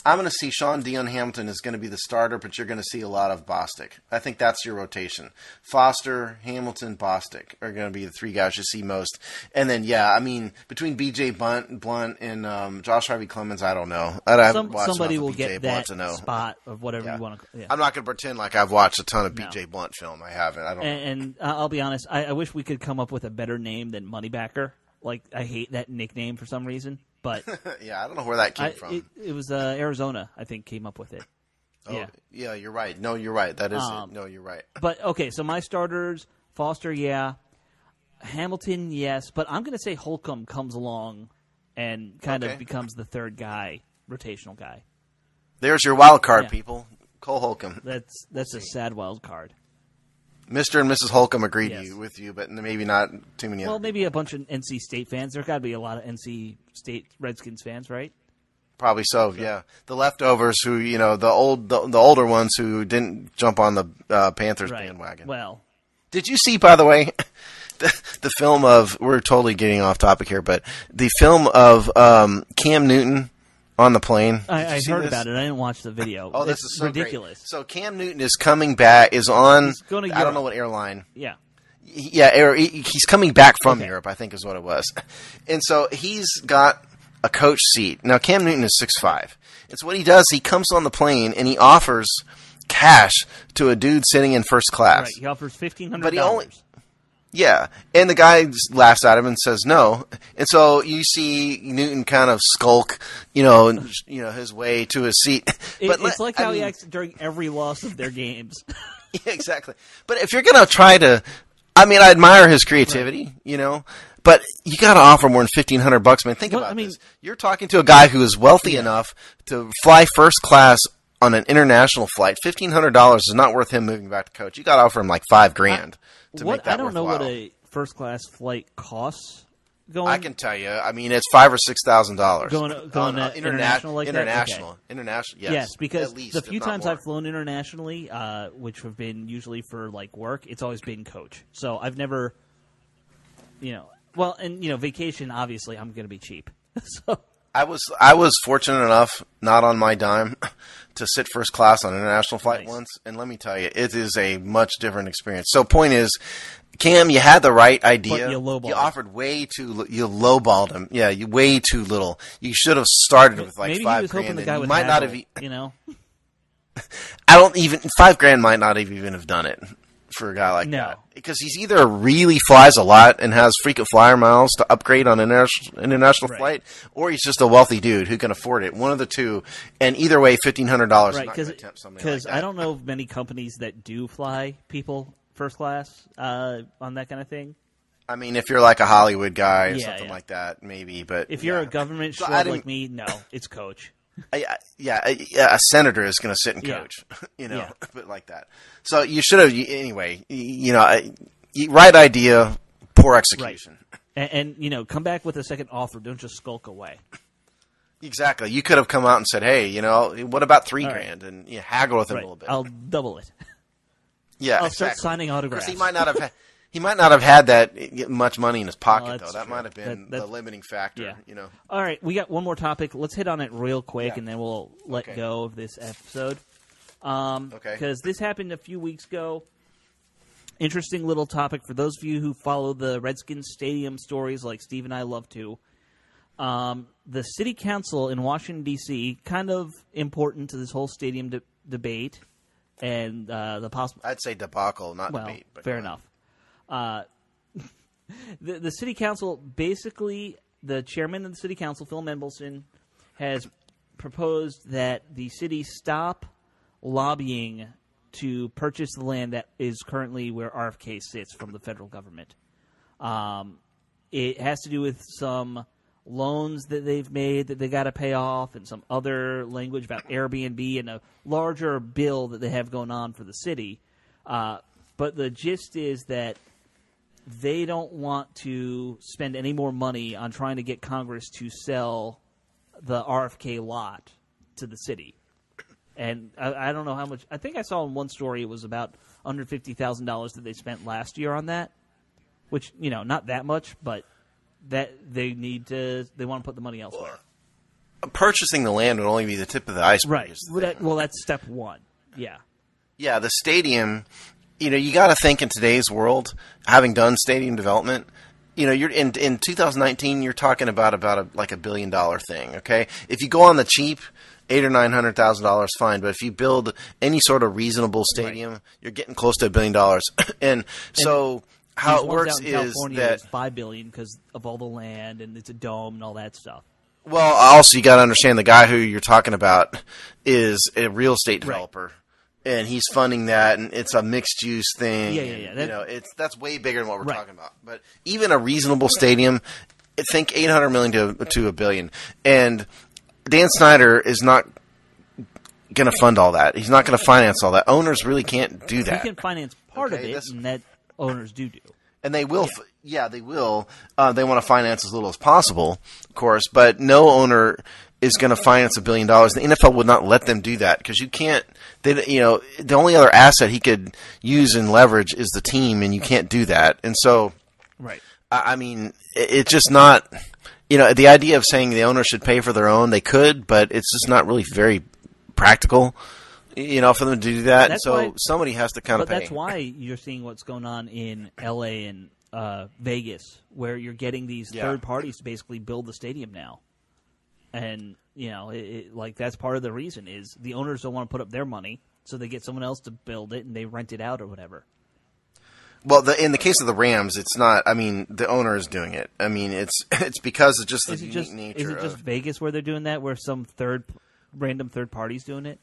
I'm going to see Shaun Dion Hamilton is going to be the starter, but you're going to see a lot of Bostic. I think that's your rotation. Foster, Hamilton, Bostic are going to be the three guys you see most. And then, yeah, I mean, between B.J. Blunt, Blunt and um, Josh Harvey Clemens, I don't know. I haven't Some, watched somebody will B.J. get Blunt that to know. spot of whatever Yeah. you want to. Yeah. I'm not going to pretend like I've watched a ton of No. B.J. Blunt film. I haven't. I don't. and, and I'll be honest, I, I wish we could come up with a better name than Moneybacker. Like I hate that nickname for some reason, but yeah, I don't know where that came I, from. it, it was uh, Arizona. I think came up with it. oh, yeah. yeah, you're right. No, you're right. That is Um, it. No, you're right. But okay, so my starters: Foster, yeah, Hamilton, yes, but I'm going to say Holcomb comes along and kind Okay. of becomes the third guy, rotational guy. There's your wild card, Yeah. people. Cole Holcomb. That's that's a sad wild card. Mr. and Mrs. Holcomb agreed Yes. you, with you, but maybe not too many Well, maybe a bunch of NC State fans. There's got to be a lot of NC State Redskins fans, right? Probably so, yeah. The leftovers who, you know, the old, the, the older ones who didn't jump on the uh, Panthers Right. bandwagon. Well, Did you see, by the way, the, the film of? We're totally getting off topic here, but the film of um, Cam Newton on the plane. I, I heard this? about it. I didn't watch the video. Oh, this It's is so great. ridiculous. So Cam Newton is coming back. Is on. He's going to I don't know what airline. Yeah. Yeah, he's coming back from Okay. Europe, I think is what it was. And so he's got a coach seat. Now Cam Newton is six five. It's what he does. He comes on the plane and he offers cash to a dude sitting in first class. Right. He offers fifteen hundred But he only- dollars. Yeah, and the guy laughs at him and says no. And so you see Newton kind of skulk, you know, and, you know his way to his seat. It, but it's like I how he mean- acts during every loss of their games. Yeah, exactly. But if you're gonna try to, I mean, I admire his creativity, you know. But you got to offer more than fifteen hundred bucks, man. Think Well, about I mean- this. You're talking to a guy who is wealthy enough to fly first class on an international flight. Fifteen hundred dollars is not worth him moving back to coach. You got to offer him like five grand what I don't know what a first class flight costs. Going. I can tell you. I mean, it's five or six thousand dollars. Going- going, uh, international like international, Okay. international. Yes, Yes, because At least, the few times. I've flown internationally, uh, which have been usually for like work, it's always been coach. So I've never, you know, well, and you know, vacation. Obviously, I'm going to be cheap. so I was I was fortunate enough, not on my dime, to sit first class on an international flight Nice. once, and let me tell you, it is a much different experience. So, point is, Cam, you had the right idea. But you lowballed him. offered way too. You lowballed him. Yeah, you way too little. You should have started with like maybe five grand. hoping the guy would might not have. haggle, e- you know. I don't even five grand might not have even have done it for a guy like No. that because he's either really flies a lot and has frequent flyer miles to upgrade on an international, international Right. flight, or he's just a wealthy dude who can afford it. One of the two, and either way, fifteen hundred dollars. right? Because Because I don't know of many companies that do fly people first class uh, on that kind of thing. I mean, if you're like a Hollywood guy or Yeah, something yeah. like that, maybe. But If you're yeah. a government So schlub like me, no, it's coach. I, I, yeah, a senator is going to sit and Yeah. coach, you know, Yeah. but like that. So you should have anyway. You know, right idea, poor execution. And, and you know, come back with a second offer. Don't just skulk away. Exactly. You could have come out and said, "Hey, you know, what about three All right. grand?" and you know, haggle with him Right. a little bit. I'll double it. yeah, I'll start signing autographs. He might not have. He might not have had that much money in his pocket Well, though. That true. might have been That- the limiting factor. yeah. You know. All right, we got one more topic. Let's hit on it real quick, Yeah. and then we'll let Okay. go of this episode. Um, Okay. Because this happened a few weeks ago. Interesting little topic for those of you who follow the Redskins stadium stories, like Steve and I love to. Um, the city council in Washington D.C. kind of important to this whole stadium de- debate and uh, the possible I'd say debacle, not well, debate. But fair enough. Uh, the the city council basically, the chairman of the city council, Phil Mendelson, has proposed that the city stop lobbying to purchase the land that is currently where RFK sits from the federal government. Um, it has to do with some loans that they've made that they got to pay off, and some other language about Airbnb and a larger bill that they have going on for the city. Uh, but the gist is that they don't want to spend any more money on trying to get Congress to sell the RFK lot to the city. And I, I don't know how much. I think I saw in one story it was about under fifty thousand dollars that they spent last year on that, which you know not that much, but that they need to. They want to put the money elsewhere. Purchasing the land would only be the tip of the iceberg. Right. Well, that, well, that's step one. Yeah. Yeah, the stadium. You know, you got to think in today's world, having done stadium development. You know, you're in in 2019. You're talking about about a, like a billion dollar thing. Okay, if you go on the cheap, eight or nine hundred thousand dollars, fine. But if you build any sort of reasonable stadium, you're getting close to a billion dollars. and so how it works is California, that five billion because of all the land and it's a dome and all that stuff. Well, also you got to understand the guy who you're talking about is a real estate developer, and he's funding that, and it's a mixed use thing. Yeah, yeah, and, yeah. you know, it's that's way bigger than what we're Right. talking about. But even a reasonable stadium, i think 800 million to to a billion, and Dan Snyder is not going to fund all that. He's not going to finance all that. Owners really can't do that. that. can finance part Okay, of it, this- and that owners do do. and they will. Yeah, yeah they will. Uh, they want to finance as little as possible, of course. But no owner is going to finance a billion dollars. The NFL would not let them do that because you can't. They, you know, the only other asset he could use and leverage is the team, and you can't do that. And so, Right. I, I mean, it, it's just not. You know, the idea of saying the owner should pay for their own, they could, but it's just not really very practical. You know, for them to do that. That's so why- somebody has to kind But of pay. that's why you're seeing what's going on in L.A. and uh, Vegas, where you're getting these Yeah. third parties to basically build the stadium now, and you know, it, it, like that's part of the reason is the owners don't want to put up their money, so they get someone else to build it and they rent it out or whatever. Well, the, in the case of the Rams, it's not. I mean, the owner is doing it. I mean, it's it's because of just the Is it unique just nature is it just of. Vegas where they're doing that, where some third random third parties doing it?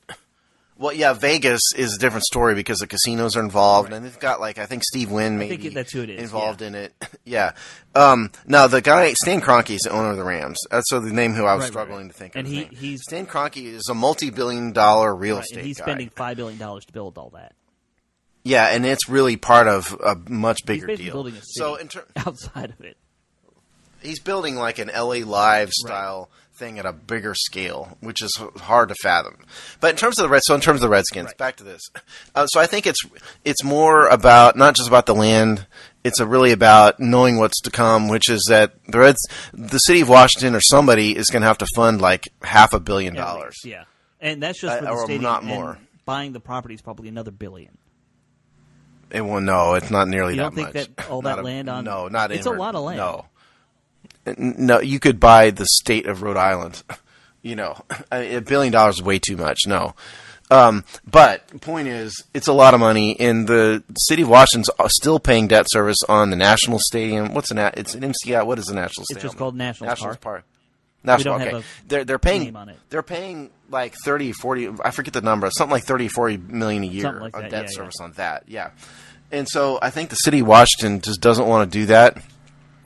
Well, yeah, Vegas is a different story because the casinos are involved, and they've got like I think Steve Wynn maybe think that's who it is, involved yeah. in it. yeah. Um, no, the guy Stan Kroenke is the owner of the Rams. That's so the name who I was Right, right, struggling right. to think. And of. he- name. he's- Stan Kroenke is a multi-billion-dollar real Right, estate and he's guy. spending five billion dollars to build all that. yeah, and it's really part of a much bigger deal. building a city so in ter- outside of it. he's building like an LA Live style thing at a bigger scale, which is hard to fathom. But in terms of the Reds, so in terms of the Redskins, Right. back to this. Uh, so I think it's it's more about not just about the land. It's a really about knowing what's to come, which is that the Reds, the city of Washington, or somebody is going to have to fund like half a billion dollars. yeah, and that's just Uh, for the or stadium. not more. buying the property is probably another billion. It will no, it's not nearly that. You don't think much. that all that a- land on- no, not It's a lot of land. No, no, you could buy the state of Rhode Island. You know, a billion dollars is way too much. No, um, but point is, it's a lot of money, and the city of Washington's still paying debt service on the national stadium. What's an a- it's an MCI? What is the national stadium? It's just called National Park. Park. National. okay, they're they're paying name on it. they're paying like 30, 40, I forget the number, something like 30, 40 million a year like on debt yeah, yeah. service on that. Yeah. And so I think the city of Washington just doesn't want to do that.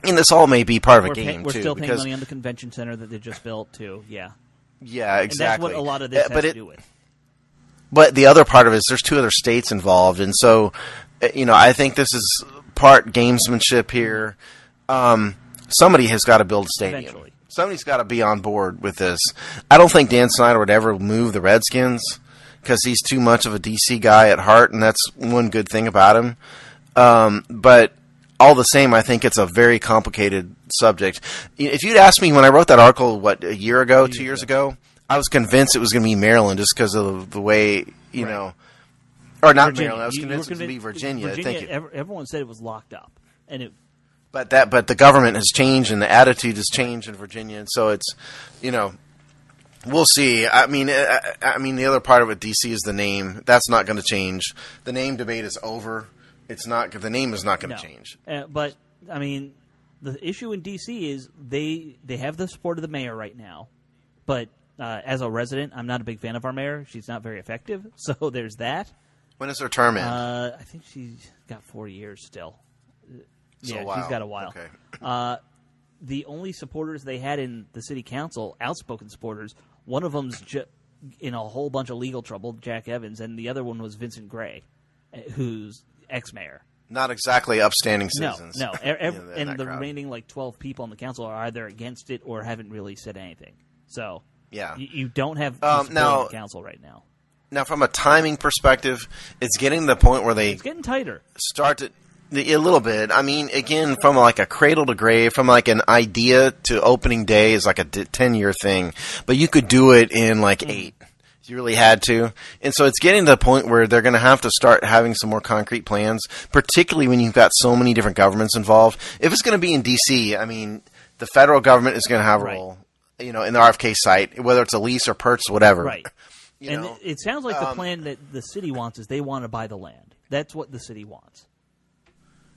And this all may be part of a We're, pay- game we're too, still paying money on the convention center that they just built too. Yeah, Yeah, And that's what a lot of this Uh, has but to do with. But the other part of it is there's two other states involved, and so uh, you know I think this is part gamesmanship here. Um, somebody has got to build a stadium. Eventually. Somebody's got to be on board with this. I don't think Dan Snyder would ever move the Redskins because he's too much of a DC guy at heart, and that's one good thing about him. Um, but all the same, I think it's a very complicated subject. If you'd asked me when I wrote that article, what a year ago, two years ago, I was convinced it was going to be Maryland just because of the way you Right. know, or not Virginia. Maryland. I was you convinced it was going to be Virginia. Virginia thank you. everyone said it was locked up, and it But that, but the government has changed and the attitude has changed in Virginia, and so it's, you know, we'll see. I mean, I, I mean, the other part of it, DC, is the name. That's not going to change. The name debate is over. It's not. The name is not going no. to change. Uh, but I mean, the issue in DC is they they have the support of the mayor right now, but uh, as a resident, I'm not a big fan of our mayor. She's not very effective, so there's that. When is her term in? Uh, I think she's got four years still. So, yeah, she's got a while. Okay. Uh, the only supporters they had in the city council, outspoken supporters, one of them's ju- in a whole bunch of legal trouble, Jack Evans, and the other one was Vincent Gray, uh, who's ex-mayor. Not exactly upstanding citizens. no, e- ev- You know, in and the crowd. remaining like twelve people on the council are either against it or haven't really said anything. So Yeah. you, you don't have Um, now- the council right now. Now, from a timing perspective, it's getting to the point where they It's getting tighter. start to a little bit. I mean, again, from like a cradle to grave, from like an idea to opening day is like a ten year thing, but you could do it in like eight. You really had to, and so it's getting to the point where they're going to have to start having some more concrete plans, particularly when you've got so many different governments involved. If it's going to be in D.C., I mean, the federal government is going to have a Right. role, you know, in the RFK site, whether it's a lease or purchase, whatever. Right. You and know, it, sounds like the um, plan that the city wants is they want to buy the land. That's what the city wants.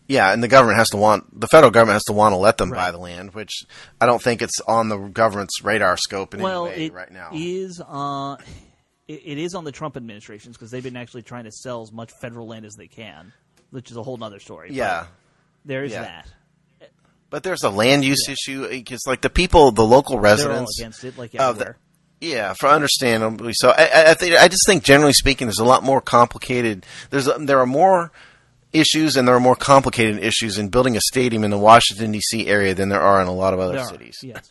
Yeah, and the government has to want the federal government has to want to let them buy the land, which I don't think it's on the government's radar scope in well, any way it right now. is. Uh, it, it is on the Trump administrations because they've been actually trying to sell as much federal land as they can, which is a whole other story. But yeah, there is Yeah. that. but there's a land use issue eh, because, like, the people, the local residents, against it, like of the- everywhere. yeah, for understandably so. I, I, I think I just think, generally speaking, there's a lot more complicated. There's a, there are more issues and there are more complicated issues in building a stadium in the Washington D.C. area than there are in a lot of other There are, cities. Yes.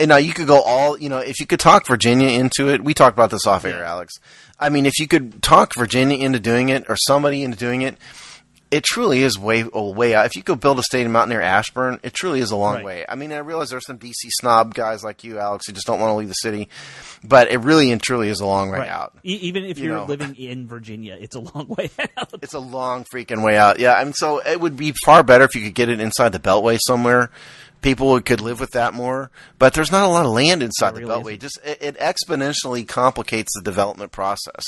And now you could go all, you know, if you could talk Virginia into it, we talked about this off air, Alex. I mean, if you could talk Virginia into doing it or somebody into doing it, it truly is way, way out. If you could build a stadium out near Ashburn, it truly is a long Right. way. I mean, I realize there's some DC snob guys like you, Alex, who just don't want to leave the city, but it really and truly is a long way Right. out. E- even if You you're know. living in Virginia, it's a long way out. It's a long freaking way out. Yeah, I mean, so it would be far better if you could get it inside the Beltway somewhere. People would- could live with that more, but there's not a lot of land inside There the really Beltway. Just it, it exponentially complicates the development process,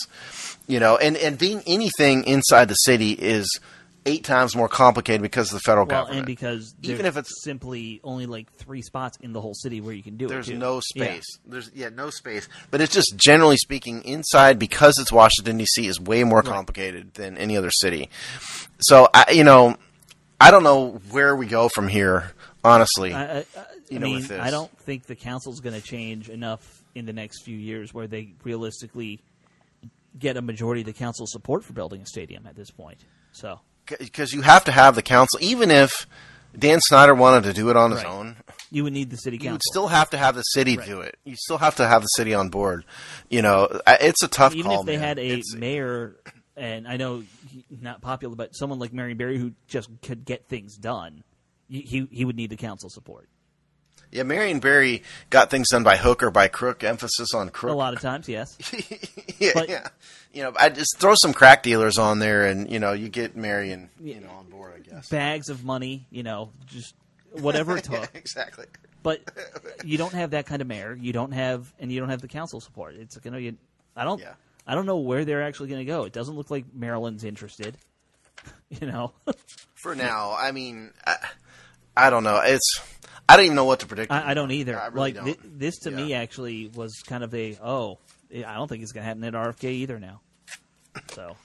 you know. And and being anything inside the city is eight times more complicated because of the federal Well, government. and because Even if it's- simply only like three spots in the whole city where you can do there's it. there's no Yeah. space. There's yeah, no space. But it's just generally speaking, inside because it's Washington D.C. is way more complicated than any other city. So I, you know, I don't know where we go from here. Honestly, I, I, I, You I know, mean. I don't think the council's going to change enough in the next few years where they realistically get a majority of the council support for building a stadium at this point. So because you have to have the council. Even if Dan Snyder wanted to do it on his own, you would need the city Council. you would still have to have the city do it. You still have to have the city on board. You know, it's a tough even call. if they man. had a It's- mayor, and I know not popular, but someone like Marion Barry who just could get things done, he he, would need the council support. yeah, Marion Barry got things done by hook or by crook. Emphasis on crook. A lot of times, yes. yeah, But- yeah. You know, I just throw some crack dealers on there, and you know, you get Marion, you know, on board. I guess. Bags of money, you know, just whatever it took. exactly. But you don't have that kind of mayor. You don't have, and you don't have the council support. It's gonna. You, I don't. Yeah. I don't know where they're actually going to go. It doesn't look like Maryland's interested. You know, For now, I mean, I, I don't know. It's I don't even know what to predict. I, I don't either. I really like don't. thi- this to me actually was kind of a oh. I don't think it's going to happen at RFK either now. So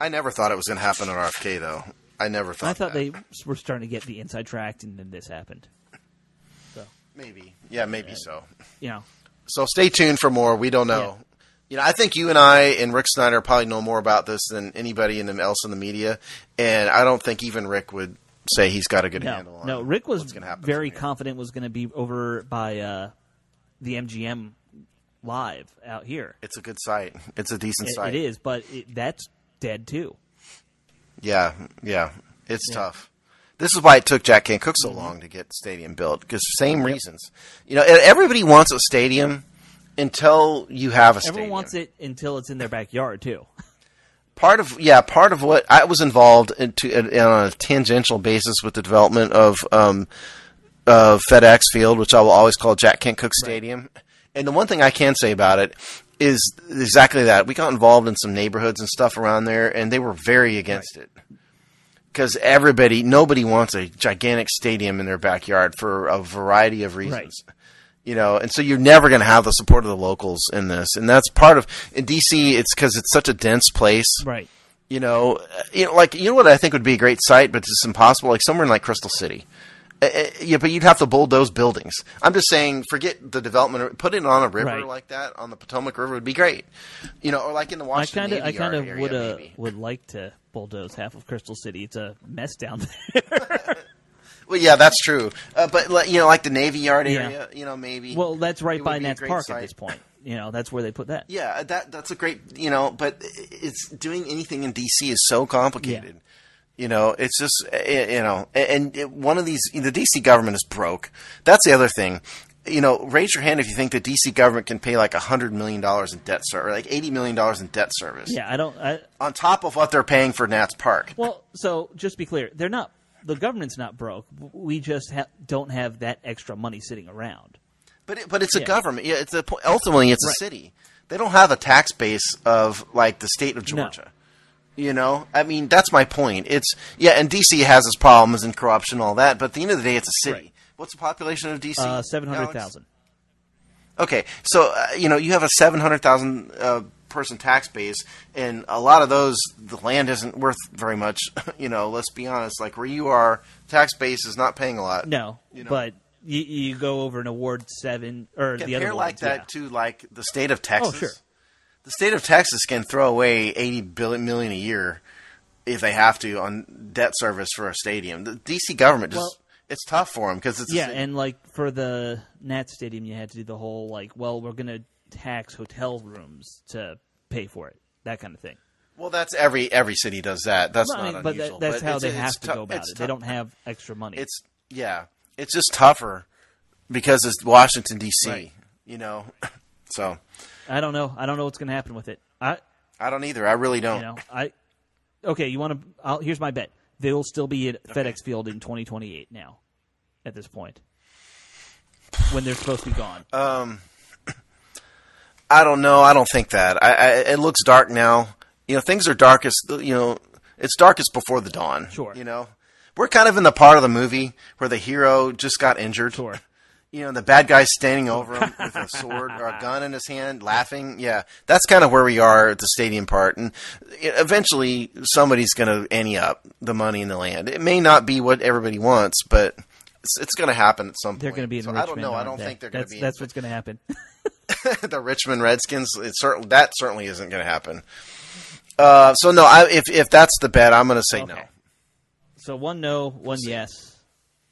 I never thought it was going to happen at RFK, though. I never thought. I thought that. they were starting to get the inside track, and then this happened. So maybe, yeah, maybe so. you know, So stay tuned for more. We don't know. Yeah. You know, I think you and I and Rick Snyder probably know more about this than anybody in the, else in the media, and I don't think even Rick would say he's got a good handle No, on no. Rick was what's gonna happen very confident was going to be over by uh, the MGM live out here. It's a good site. It's a decent It, site. it is, but it, that's dead too. Yeah, yeah, it's Yeah. tough. This is why it took Jack Kent Cooke so Mm-hmm. long to get stadium built because same reasons. You know, everybody wants a stadium until you have a stadium. Everyone wants it until it's in their backyard too. part of yeah part of what I was involved into on a tangential basis with the development of um, of FedEx Field, which I will always call Jack Kent Cooke Stadium. And the one thing I can say about it is exactly that. We got involved in some neighborhoods and stuff around there, and they were very against it. Because everybody nobody wants a gigantic stadium in their backyard for a variety of reasons you know, and so you're never going to have the support of the locals in this, and that's part of in DC. It's because it's such a dense place, right. you know. You know, like you know what I think would be a great site, but it's impossible. Like somewhere in like Crystal City, uh, yeah, but you'd have to bulldoze buildings. I'm just saying, forget the development. Put it on a river Right. like that, on the Potomac River, would be great. You know, or like in the I Washington kind of, I kind of would uh, would like to bulldoze half of Crystal City. It's a mess down there. Well, yeah, that's true. Uh, but you know, like the Navy Yard Yeah. area, you know, maybe. well, that's right by Nats Park site. at this point. You know, that's where they put that. Yeah, that that's a great, you know, but it's doing anything in DC is so complicated. Yeah. You know, it's just eh, you know, and one of these the DC government is broke. That's the other thing. You know, raise your hand if you think the DC government can pay like a hundred million dollars in debt service, or like eighty million dollars in debt service, Yeah, I don't. I, on top of what they're paying for Nats Park. well, so just be clear, they're not. The government's not broke. We just ha- don't have that extra money sitting around. But it, but it's a Yeah. government. Yeah, it's a ultimately it's a Right. city. They don't have a tax base of like the state of No. Georgia. You know, I mean that's my point. It's yeah, and DC has its problems and corruption, and all that. But at the end of the day, it's a city. Right. What's the population of DC? Uh, Seven hundred thousand. Okay, so uh, you know you have a seven hundred thousand uh, person tax base, and a lot of those the land isn't worth very much. You know, let's be honest. Like where you are, tax base is not paying a lot. No, You know. but you, you go over an award seven or the other like ones, that yeah. to like the state of oh, Texas. Oh, sure. The state of Texas can throw away eighty billion million a year if they have to on debt service for a stadium. The DC government just Well- it's tough for them because it's Yeah, and like for the Nat Stadium, you had to do the whole like, well, we're going to tax hotel rooms to pay for it, that kind of thing. well, that's every every city does that. That's Well, I not mean, but unusual. that, that's how they have to tou- go about it. They don't have extra money. It's yeah, it's just tougher because it's Washington D.C. Right. You know, so I don't know. I don't know what's going to happen with it. I, I don't either. I really don't. you know, I. Okay, you want to? Here's my bet. They'll still be at FedEx Field in 2028 now. At this point, when they're supposed to be gone. Uh, I don't know. I don't think that. I, I it looks dark now. You know, things are darkest. You know, it's darkest before the dawn. Sure. You know, we're kind of in the part of the movie where the hero just got injured. Sure. You know, the bad guy's standing over him with a sword or a gun in his hand, laughing. Yeah, that's kind of where we are at the stadium part. And eventually, somebody's going to ante up the money in the land. It may not be what everybody wants, but it's, it's going to happen at some They're point. going to be in So Richmond. I don't know. I don't think they're going to be. that's what's going to happen. the Richmond Redskins. It's certainly that certainly isn't going to happen. Uh, so no, I, if if that's the bet, I'm going to say no. So one no, one yes,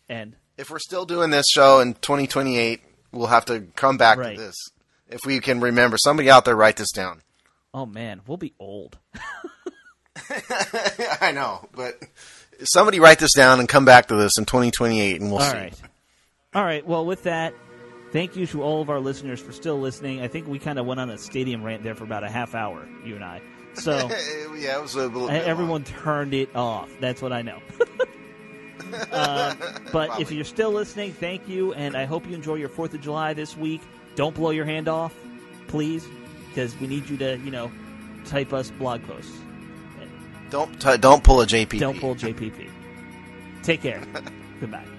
and If we're still doing this show in 2028, we'll have to come back Right. to this. If we can remember, somebody out there write this down. oh man, we'll be old. I know, but somebody write this down and come back to this in 2028, and we'll All see. right. All right. Well, with that, thank you to all of our listeners for still listening. I think we kind of went on a stadium rant there for about a half hour, you and I. So yeah, it was a little. Bit everyone long. turned it off. That's what I know. uh, but if you're still listening, thank you, and I hope you enjoy your Fourth of July this week. Don't blow your hand off, please, because we need you to, you know, type us blog posts. don't t- don't pull a JPP. Don't pull JPP. Take care. Goodbye.